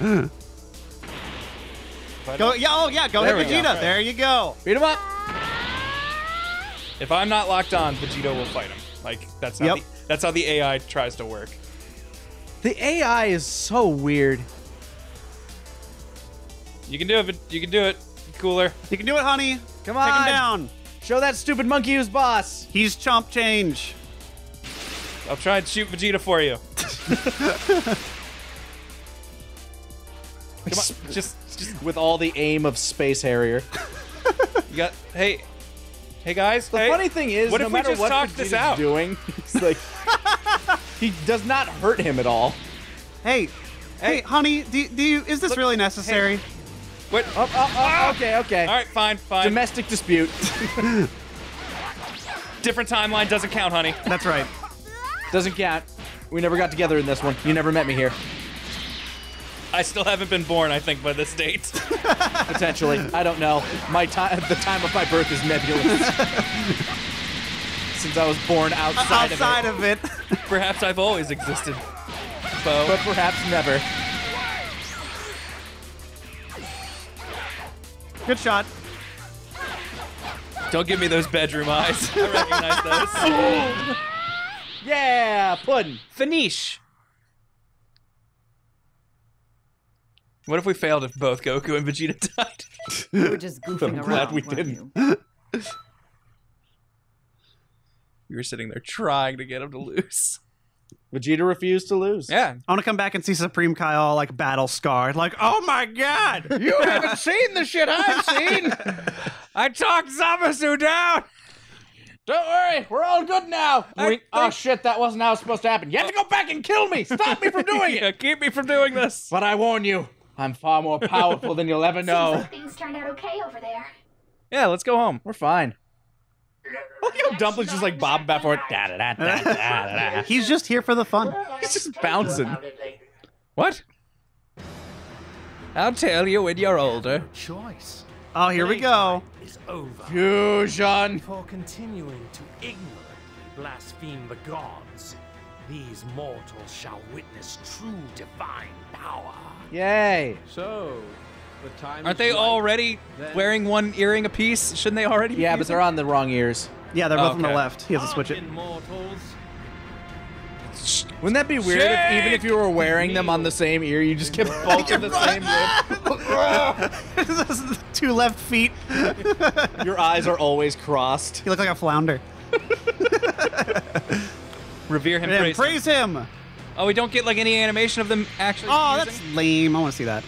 Go. Yeah. Oh, yeah. Go There hit we go. Vegeta. There you go. Beat him up. If I'm not locked on, Vegeta will fight him. Like that's how Yep. the, that's how the AI tries to work. The AI is so weird. You can do it. You can do it. Cooler. You can do it, honey. Come on. Take him down. Show that stupid monkey who's boss. He's chomp change. I'll try and shoot Vegeta for you. [LAUGHS] Come on, just, just with all the aim of Space Harrier. [LAUGHS] you got. Hey, hey guys. The hey, funny thing is, what no if we matter just what talk Vegeta's this out? doing, it's like [LAUGHS] he does not hurt him at all. Hey, hey, honey, do, do you, is this really necessary? What? Oh oh, oh, oh, oh, okay, okay. All right, fine, fine. Domestic dispute. [LAUGHS] Different timeline doesn't count, honey. That's right. Doesn't count. We never got together in this one. You never met me here. I still haven't been born, I think, by this date. [LAUGHS] Potentially. I don't know. My time the time of my birth is nebulous. [LAUGHS] Since I was born outside, Outside of of it. [LAUGHS] Perhaps I've always existed. Bo. But perhaps never. Good shot. Don't give me those bedroom eyes. [LAUGHS] I recognize those. [LAUGHS] Yeah, Puddin. Finish. What if we failed if both Goku and Vegeta died? You were just goofing I'm around. glad we weren't didn't. You? We were sitting there trying to get him to lose. Vegeta refused to lose. Yeah. I want to come back and see Supreme Kai all like battle scarred. Like, oh my god! You [LAUGHS] haven't seen the shit I've seen. [LAUGHS] I talked Zamasu down! Don't worry, we're all good now. I Wink. Oh shit, that wasn't how it's supposed to happen. You have to go back and kill me. Stop me from [LAUGHS] doing it. Yeah, keep me from doing this. But I warn you, I'm far more powerful than you'll ever Seems know. like things turned out okay over there. Yeah, let's go home. We're fine. Look how Dumplin's just like bobbing back forward. Da, da, da, da, da, da, da. [LAUGHS] He's just here for the fun. He's just bouncing. What? I'll tell you when you're older. Choice Oh, here we go. is over. Fusion. For continuing to ignorantly blaspheme the gods, these mortals shall witness true divine power. Yay. So, the time Aren't they right. already wearing one earring apiece? Shouldn't they already be Yeah, but they're on the wrong ears. Yeah, they're both on the left. He has to switch it. Wouldn't that be weird if even if you were wearing them on the same ear, you just kept [LAUGHS] both of the same lip? [LAUGHS] Two left feet. [LAUGHS] Your eyes are always crossed. You look like a flounder. Revere him, Man, praise, him. praise him. Oh, we don't get like any animation of them actually. Oh, using? that's lame. I want to see that.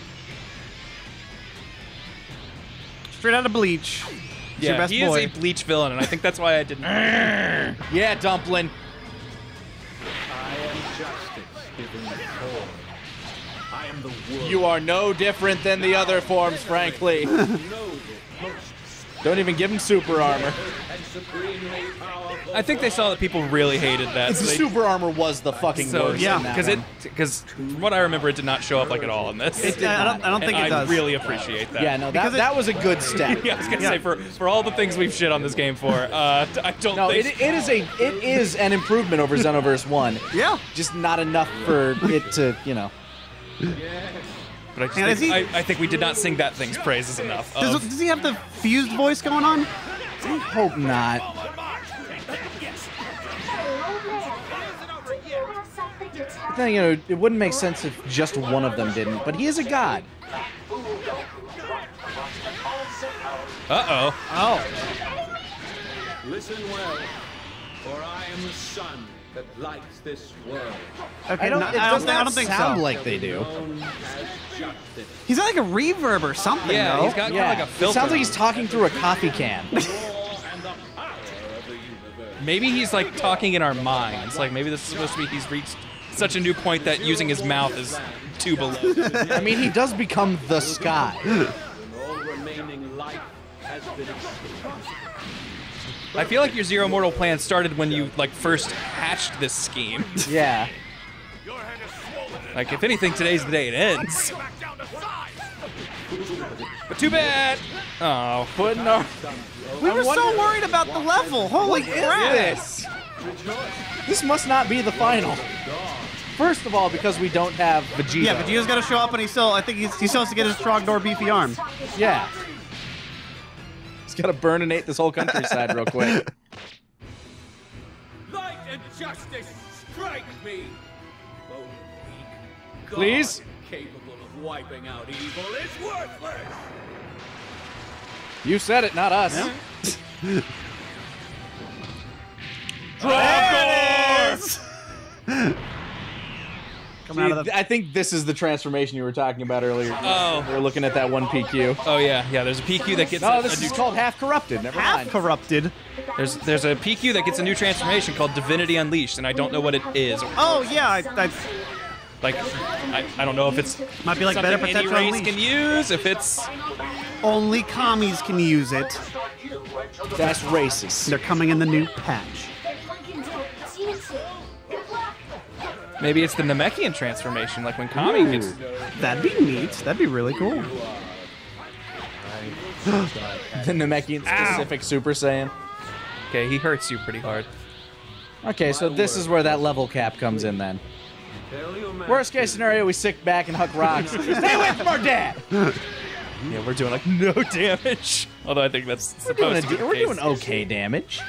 Straight out of Bleach. It's yeah. your best he boy. is a bleach villain, and I think that's why I didn't. [LAUGHS] Yeah, Dumplin. I am justice given form. I am the world. You are no different than the other forms, frankly. [LAUGHS] know the most Don't even give him super armor. and supremely powerful. I think they saw that people really hated that. The So, they, super armor was the fucking so worst. yeah, in that because it one. because from what I remember, it did not show up like at all in this. It did I don't. I don't think and it I does. really appreciate that. Yeah, no, that, Because it- that was a good step. [LAUGHS] Yeah, I was gonna Yeah. say for for all the things we've shit on this game for, uh, [LAUGHS] I don't No, it, it is a it is an improvement over Xenoverse One. Yeah. Just not enough for it to, you know. But I, just think, he- I, I think we did not sing that thing's praises enough. Does, Of, does he have the fused voice going on? I hope not. Hello there. Do you have something to tell Then, you know, it wouldn't make sense if just one of them didn't. But he is a god. uh oh. Oh. Listen well, for I am the sun that lights this world, Okay, I don't. no, it I does don't, think, I don't think sound so. like they do. known as. He's got like a reverb or something. Yeah, though. he's got Yeah, kind of like a filter. it sounds like he's talking through a coffee can. War and the power of the universe. Maybe he's like talking in our minds. Like maybe this is supposed to be he's reached such a new point that using his mouth is too below. [LAUGHS] I mean, he does become the sky. When all remaining life has been extinguished. I feel like your zero mortal plan started when you like first hatched this scheme. [LAUGHS] Yeah. Your head is swollen. Like if anything, today's the day it ends. Back down to size. But too bad. Oh, Putting our. we were so worried about the level. Holy crap! this? This must not be the final. First of all, because we don't have Vegeta. Yeah, Vegeta's got to show up, and he's still. I think he's, he still has to get his strong door beefy arm. Yeah. He's got to burninate this whole countryside real quick. [LAUGHS] Light and justice strike me. Oh, weak Please? capable of wiping out evil is worthless. You said it, not us. [LAUGHS] [LAUGHS] coming out of the. I think this is the transformation you were talking about earlier. Oh. we are looking at that one PQ. Oh yeah, yeah. There's a PQ that gets. No, a, this a is new, called half corrupted. Never Half mind. corrupted. There's there's a PQ that gets a new transformation called Divinity Unleashed, and I don't know what it is. Oh yeah, I, I Like, I, I don't know if it's might be like something better any potential race unleashed. can use. If it's Only commies can use it. That's racist. They're coming in the new patch. Maybe it's the Namekian transformation, like when Kami gets. That'd be neat. That'd be really cool. [GASPS] The Namekian specific Super Saiyan. Okay, he hurts you pretty hard. Okay, so this is where that level cap comes in then. Worst case scenario, we sit back and huck rocks. [LAUGHS] Stay away from our dad. Yeah, we're doing like no damage. [LAUGHS] Although I think that's We're doing, supposed a, to be we're case. doing okay damage.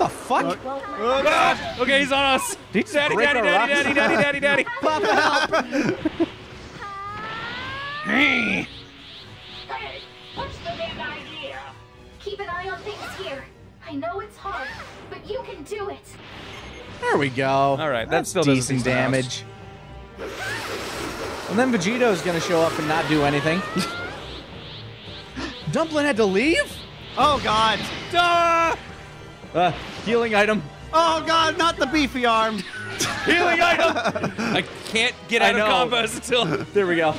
The fuck? oh Ah, okay, he's on us. Did he Daddy, break daddy, daddy, daddy, daddy, daddy, daddy. Papa, help! What's the big idea? Keep an eye on things here. I know it's hard, but you can do it. There we go. All right, that That's still doesn't decent damage. And then Vegeto's gonna show up and not do anything. Dumplin had to leave? Oh god. Ah! Uh, healing item. Oh god, not the beefy arm. [LAUGHS] Healing item. I can't get I out of know. combos until. [LAUGHS] There we go.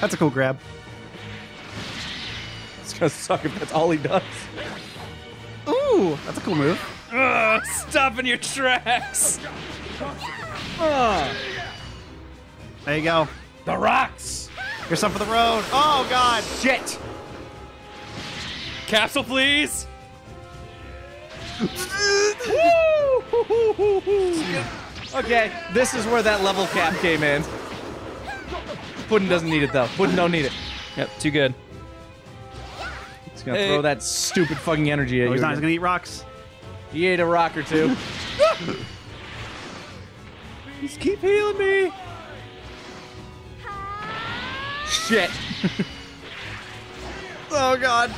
That's a cool grab. It's gonna suck if that's all he does. Ooh, that's a cool move. Ugh, stop in your tracks. There you go. the rocks. Here's some for the road. Oh god. Shit. Capsule, please. Okay, this is where that level cap came in. Puddin doesn't need it though. Puddin don't need it. Yep, too good. He's gonna Hey. throw that stupid fucking energy at Oh, you. he's not. He's gonna eat rocks. He ate a rock or two. Just keep healing me. Shit. [LAUGHS] Oh god.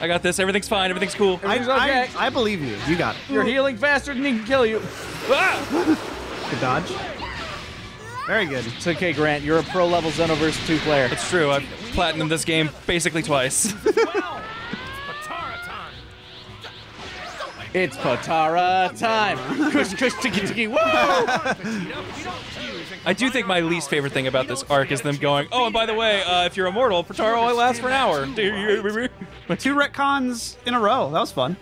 I got this. Everything's fine. Everything's cool. I, Everything's okay. I, I believe you. You got it. You're healing faster than he can kill you. Ah! Good dodge. Very good. It's okay, Grant. You're a pro level Xenoverse 2 player. It's true. I've platinumed this game basically twice. [LAUGHS] It's Potara time. Kush, kush, tiki, tiki, woo! I do think my least favorite thing about this arc is them going, oh, and by the way, uh, if you're immortal, Potara only lasts for an hour. But [LAUGHS] Two retcons in a row. That was fun.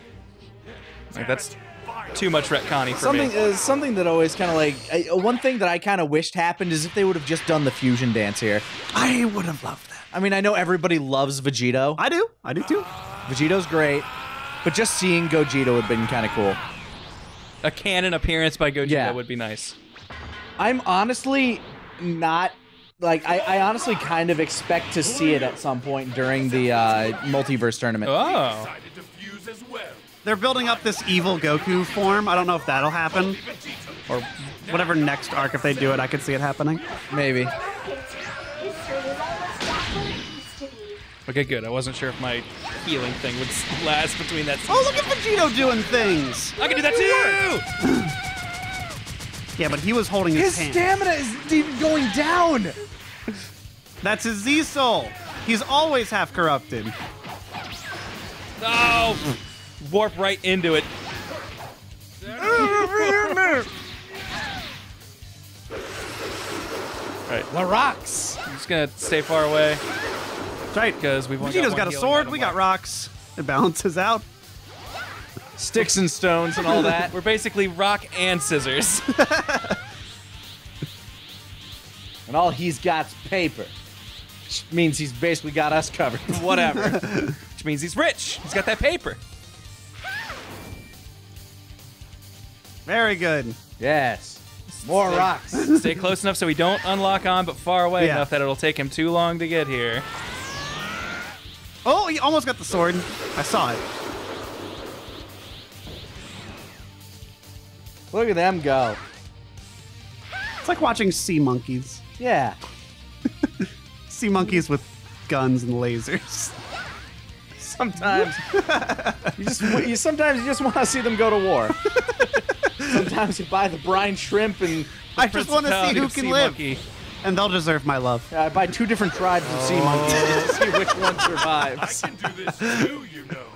Like, that's too much retconny for Something me. uh, something that always kind of like I, one thing that I kind of wished happened is if they would have just done the fusion dance here. I would have loved that. I mean, I know everybody loves Vegito. I do. I do too. Vegito's great, but just seeing Gogeta would have been kind of cool. A canon appearance by Gogeta Yeah. would be nice. I'm honestly not like I, I honestly kind of expect to see it at some point during the uh, multiverse tournament. Oh. Decided to fuse as well. They're building up this evil Goku form. I don't know if that'll happen. Or whatever next arc, if they do it, I could see it happening. Maybe. Okay, good. I wasn't sure if my healing thing would [LAUGHS] last between that. Oh, look at Vegito doing things. I can do that too! [CLEARS THROAT] Yeah, but he was holding his, His hand. stamina isn't even going down. That's his Z Soul. He's always half corrupted. No! Warp right into it. [LAUGHS] Alright, The rocks. I'm just gonna stay far away That's right. because we've only Vegito's got, got a sword. We got rocks. It balances out. Sticks and stones and all that. We're basically rock and scissors. [LAUGHS] and all he's got's paper. Which means he's basically got us covered. [LAUGHS] Whatever. [LAUGHS] Which means he's rich. He's got that paper. Very good. yes. More rocks. Stay close enough so we don't unlock on, but far away Yeah. enough that it'll take him too long to get here. Oh, he almost got the sword. I saw it. Look at them go. It's like watching sea monkeys. Yeah. [LAUGHS] Sea monkeys with guns and lasers. [LAUGHS] Sometimes you just you sometimes you just want to see them go to war. [LAUGHS] sometimes you buy the brine shrimp and I just want to see who can live, Monkey. And they'll deserve my love. I buy two different tribes of sea monkeys to oh. see which one survives. I can do this too, you know.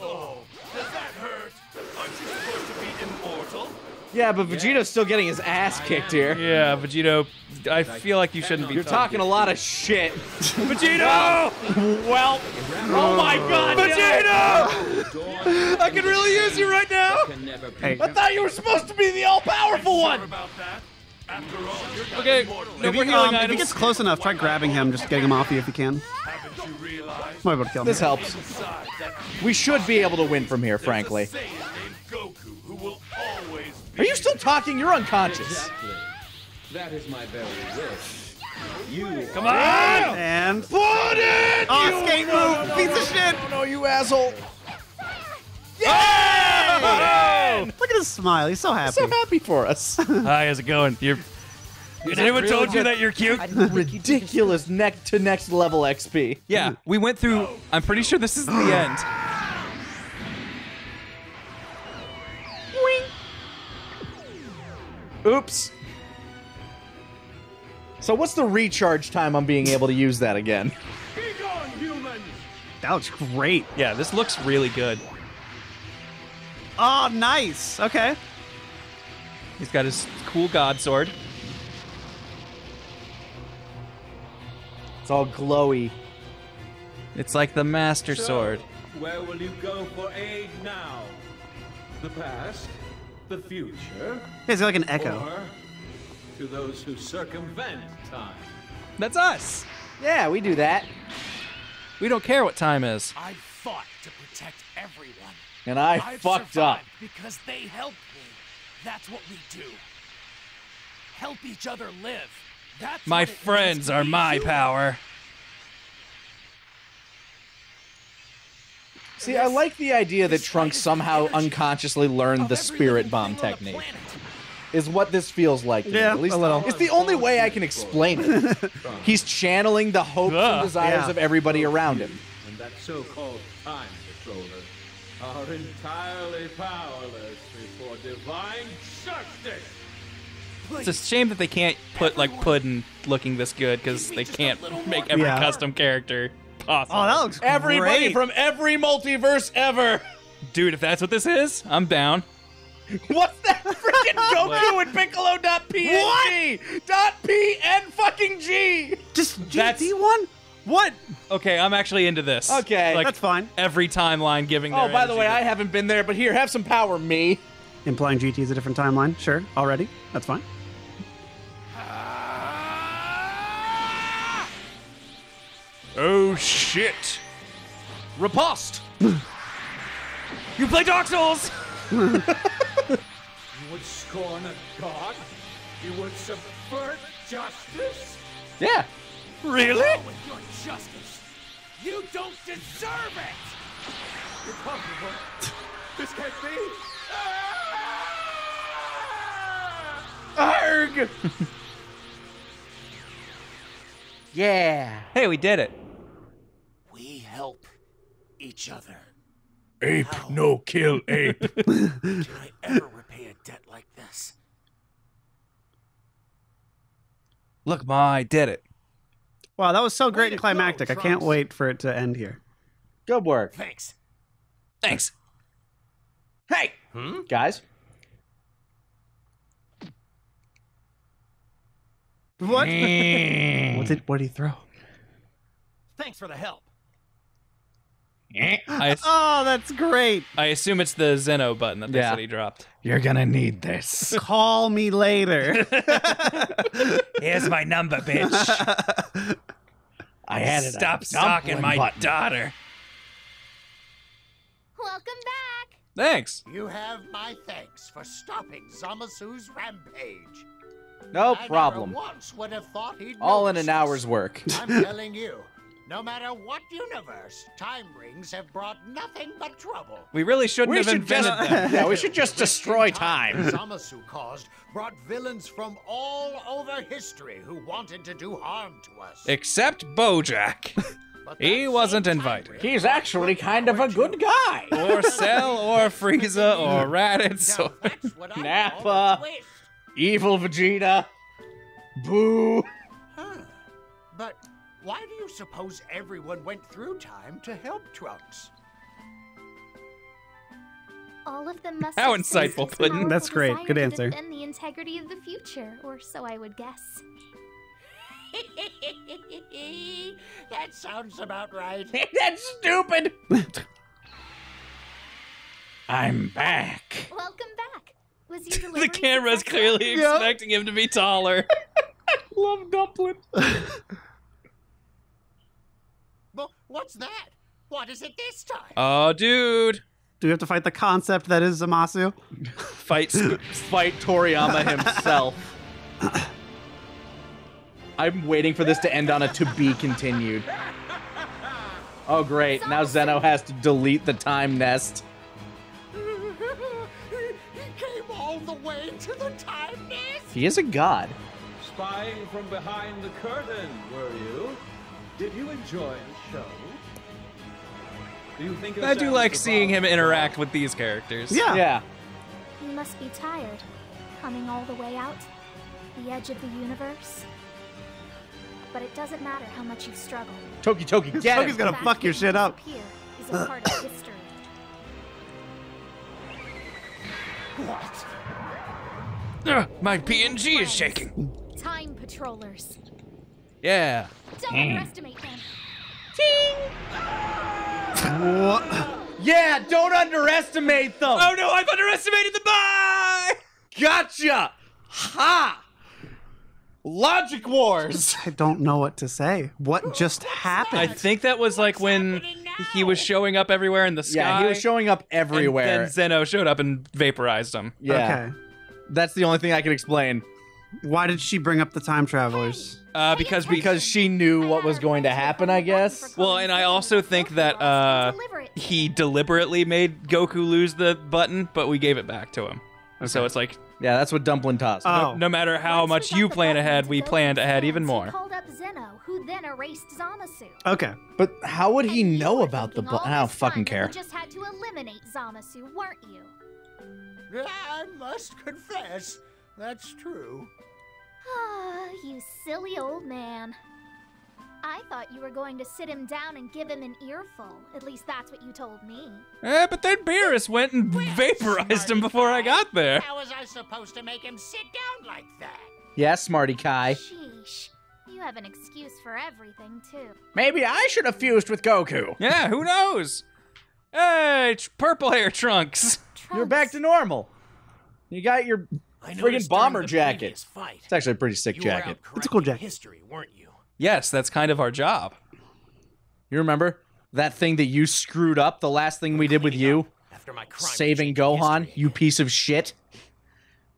Oh, does that hurt? Aren't you supposed to be immortal? Yeah, but Vegeto's still getting his ass kicked here. Yeah, Vegito, I feel like you shouldn't be. You're talking a lot of shit. Vegito! [LAUGHS] Well, oh my god, Vegito! [LAUGHS] I could really use you right now. Hey, I thought you were supposed to be the all-powerful Sure one. About that? After all, you're not Okay, no if, more you, um, if he gets close enough, try grabbing him, just getting him off you if you can. Haven't you realized? Might be able to kill him. This helps. We should be able to win from here, frankly. There's a Saiyan named Goku who will always be Are you still talking? You're unconscious. That is my very wish. You Come on! And Put it! oh, skate move, piece of shit. No, you asshole. Oh! [LAUGHS] Look at his smile. He's so happy. So happy for us. [LAUGHS] Hi, how's it going? You're. Has anyone really told you that you're cute? Ridiculous neck to next level XP. Yeah, we went through. I'm pretty sure this is the [GASPS] end. Oops. So what's the recharge time on being able to use that again? Be gone, humans! That looks great. Yeah, this looks really good. Oh, nice. Okay. He's got his cool god sword. It's all glowy. It's like the master sword. Where will you go for aid now? The past? The future? It's like an echo. Or to those who circumvent time? That's us. Yeah, we do that. We don't care what time is. I fought to protect everyone. And I I've fucked up. because they helped me. That's what we do. Help each other live. That's My what it means friends are my human. power. See, I like the idea that Trunks somehow unconsciously learned the spirit bomb thing on the technique. Is what this feels like. To me. At least a little. It's the only way I can explain it. [LAUGHS] He's channeling the hopes Ugh. and desires Yeah. of everybody around him. And that so-called time patroller are entirely powerless before divine justice! It's a shame that they can't put like Puddin looking this good because they can't make every Yeah. custom character possible. Oh, that looks Everybody great. from every multiverse ever. Dude, if that's what this is, I'm down. [LAUGHS] What's that freaking [LAUGHS] Goku and Piccolo dot PNG? Dot PN fucking G. just That's- GT one. What? Okay, I'm actually into this. Okay. like That's fine. every timeline giving. Oh, by the way, I haven't been there, but here, have some power, me. Implying GT is a different timeline. Sure, already. That's fine. Oh shit! Riposte. [LAUGHS] you play Dark Souls. [LAUGHS] You would scorn a god? You would subvert justice? Yeah. Really? With your justice. You don't deserve it. Impossible. [LAUGHS] This can't be. Ah! Arg. [LAUGHS] yeah. Hey, we did it. We help each other. Ape, no kill ape. [LAUGHS] Can I ever repay a debt like this? Look, Ma, I did it. Wow, that was so great and to go, climactic. I can't wait for it to end here. Good work. Thanks. Thanks. Hey, hmm? guys. What? [LAUGHS] what did what did he throw? Thanks for the help. I, [LAUGHS] Oh, that's great. I assume it's the Zeno button that they Yeah. said he dropped. You're gonna need this. [LAUGHS] Call me later. [LAUGHS] Here's my number, bitch. I had it. Stop stalking my daughter. Welcome back. Thanks. You have my thanks for stopping Zamasu's rampage. No I problem. Once would have thought he'd All in an notice us. hour's work. I'm telling you, no matter what universe, time rings have brought nothing but trouble. We really shouldn't We have should just, invented them. [LAUGHS] yeah, we should just destroy time. Zamasu caused brought villains from all over history who wanted to do harm to us. Except Bojack. [LAUGHS] He wasn't invited. time He's actually kind of a good guy. [LAUGHS] Or Cell, or Frieza, or Raditz, Now or that's what I call Nappa. Evil Vegeta. Boo. Huh. But why do you suppose everyone went through time to help Trunks? All of them must How have sensed insightful, Puddin'. That's great. Good to answer. defend the integrity of the future, or so I would guess. [LAUGHS] that sounds about right. [LAUGHS] That's stupid. [LAUGHS] I'm back. Welcome back. Was your the camera's successful? clearly expecting him to be taller. Love Dumplin. Well, what's that? What is it this time? Oh, dude. Do we have to fight the concept that is Zamasu? [LAUGHS] Fight. Fight Toriyama himself. [LAUGHS] I'm waiting for this to end on a to be continued. Oh, great. Now Zeno has to delete the time nest. he came all the way to the time nest. He is a god. Spying from behind the curtain, were you? Did you enjoy the show? Do you think I do like seeing him interact with these characters. Yeah. Yeah. You must be tired, coming all the way out, the edge of the universe. But it doesn't matter how much you struggle. Toki Toki, get Toki's him. gonna The fuck your shit up. disappear Is a part of history. Ugh, my PNG is shaking. Time patrollers. Yeah. Don't hmm. underestimate them. Yeah, don't underestimate them. Oh no, I've underestimated the buy! Gotcha. Ha. Logic Wars. [LAUGHS] I don't know what to say. What just happened? I think that was like when he was showing up everywhere in the sky. Yeah, he was showing up and everywhere. then Zeno showed up and vaporized him. yeah. Okay. That's the only thing I can explain. Why did she bring up the time travelers? Uh, because we, Because she knew what was going to happen, I guess. well, and I also think that uh, he deliberately made Goku lose the button, but we gave it back to him. So it's like Yeah, that's what Dumplin tossed. Oh. no matter how Once much you the plan ahead, we planned ahead even more. called up Zeno, who then erased Zamasu. Okay. But how would he And know about the button? I don't fucking care. You just had to eliminate Zamasu, weren't you? I must confess, that's true. Ah, you silly old man. I thought you were going to sit him down and give him an earful. At least that's what you told me. Eh, but then Beerus went and vaporized him before I got there. How was I supposed to make him sit down like that? Yeah, Smarty Kai. Sheesh. You have an excuse for everything, too. Maybe I should have fused with Goku. Yeah, who knows? Hey, purple hair trunks. You're back to normal. You got your I friggin' bomber jacket. Fight, It's actually a pretty sick jacket. It's a cool jacket. History, weren't you? Yes, that's kind of our job. You remember that thing that you screwed up? The last thing we did with you, After my crime, saving Gohan. history You piece of shit.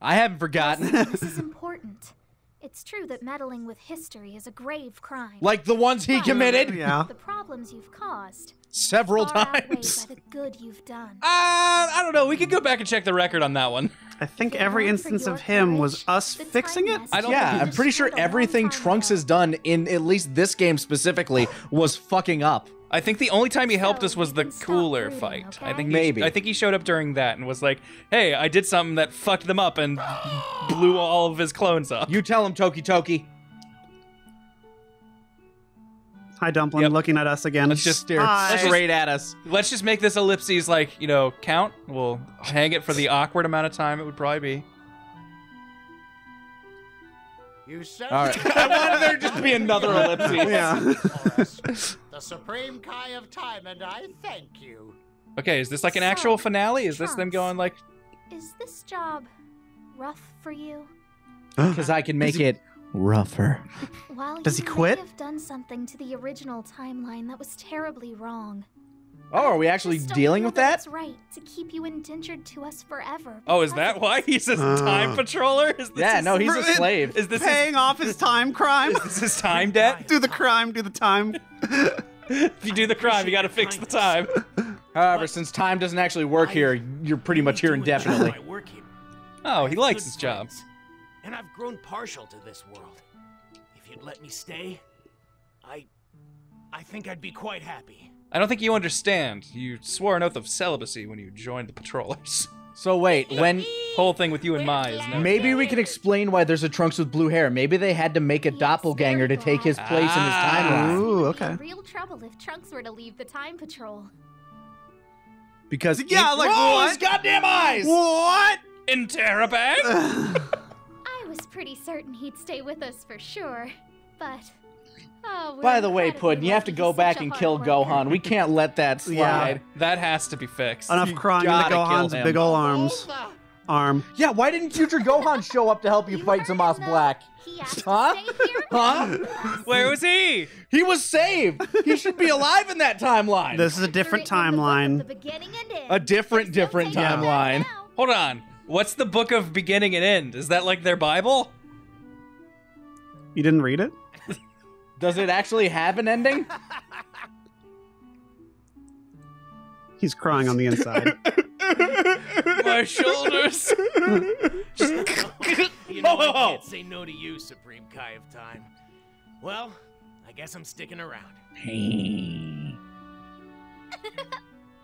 I haven't forgotten. this is [LAUGHS] important. It's true that meddling with history is a grave crime. like the ones he But committed Yeah. The problems you've caused several far times. by the good you've done. Uh, I don't know. We could go back and check the record on that one. I think every instance of him was us fixing it. I don't would Yeah, I'm pretty sure destroyed a long everything Trunks has done in at least this game specifically was fucking up. I think the only time he helped So, us was the cooler brooding, fight. I okay? think he, Maybe. I think he showed up during that and was like, "Hey, I did something that fucked them up and [GASPS] blew all of his clones up." You tell him, Toki Toki. Hi, Dumplin, Yep. looking at us again. Let's just Stare Hi. straight at us. Let's just make this ellipses like you know count. We'll hang it for the awkward amount of time it would probably be. You said All right. I wanted there just to be another ellipsis. Yeah. [LAUGHS] the Supreme Kai of Time, and I thank you. Okay, is this like an So, actual finale? Is this them going like? Is this job rough for you? [GASPS] Because I can make it rougher. [LAUGHS] While Does he quit? May have done something to the original timeline that was terribly wrong. Oh, are we actually dealing with that? It's right to keep you indentured to us forever. Oh, is that why he's a Uh. time patroller? Is this Yeah, his- no, he's a slave. Is this his, Paying off his time crime? is this his time debt? [LAUGHS] do the crime, do the time. If you do the crime, you got to fix the time. However, since time doesn't actually work here, you're pretty much here really do enjoy indefinitely. my work here. Oh, he likes his job. Friends, And I've grown partial to this world. If you'd let me stay, I I think I'd be quite happy. I don't think you understand. You swore an oath of celibacy when you joined the patrollers. [LAUGHS] So wait, when Whole thing with you and Mai is never. maybe we can explain why there's a Trunks with blue hair. Maybe they had to make a doppelganger to take his place in his Ah. timeline. Ooh, okay. real trouble if Trunks were to leave the Time Patrol. Because Yeah, it- like Roll what? his goddamn eyes. What? Interrobang? [LAUGHS] I [LAUGHS] was pretty certain he'd stay with us for sure, but. Oh, By the way, incredibly Puddin, you have to go back and kill worker. Gohan. We can't let that [LAUGHS] slide. that has to be fixed. Enough You crying into Gohan's big ol' arms. Arm. Yeah, why didn't future Gohan show up to help you, You fight heard him, Zamasu though. Black? Huh? to stay here. Huh? Where was he? He was saved. He should be alive in that timeline. This is a different Written in the book of timeline. the beginning and end. A different, different taking it back timeline. Hold on. What's the book of beginning and end? Is that like their Bible? You didn't read it? [LAUGHS] Does it actually have an ending? He's crying on the inside. [LAUGHS] My shoulders. [LAUGHS] You know, Whoa, whoa, I whoa. can't say no to you, Supreme Kai of Time. Well, I guess I'm sticking around. Hey.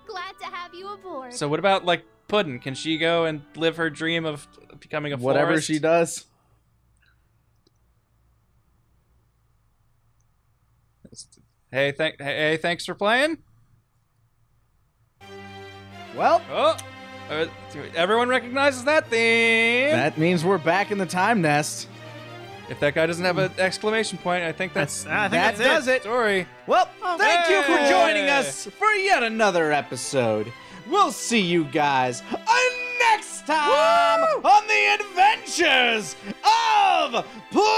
Glad to have you aboard. So what about like Puddin? Can she go and live her dream of becoming a Whatever florist? she does. Hey, thank hey, hey, thanks for playing. Well, Oh, uh, everyone recognizes that theme. that means we're back in the time nest. if that guy doesn't have an exclamation point, I think that's, That's- I think that that's does it. story. Well, thank you for joining us for yet another episode. We'll see you guys next time on the adventures of Puddin.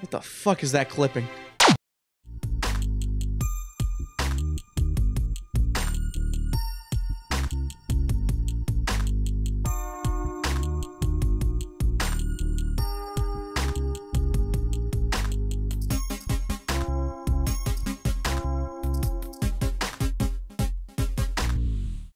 What the fuck is that clipping?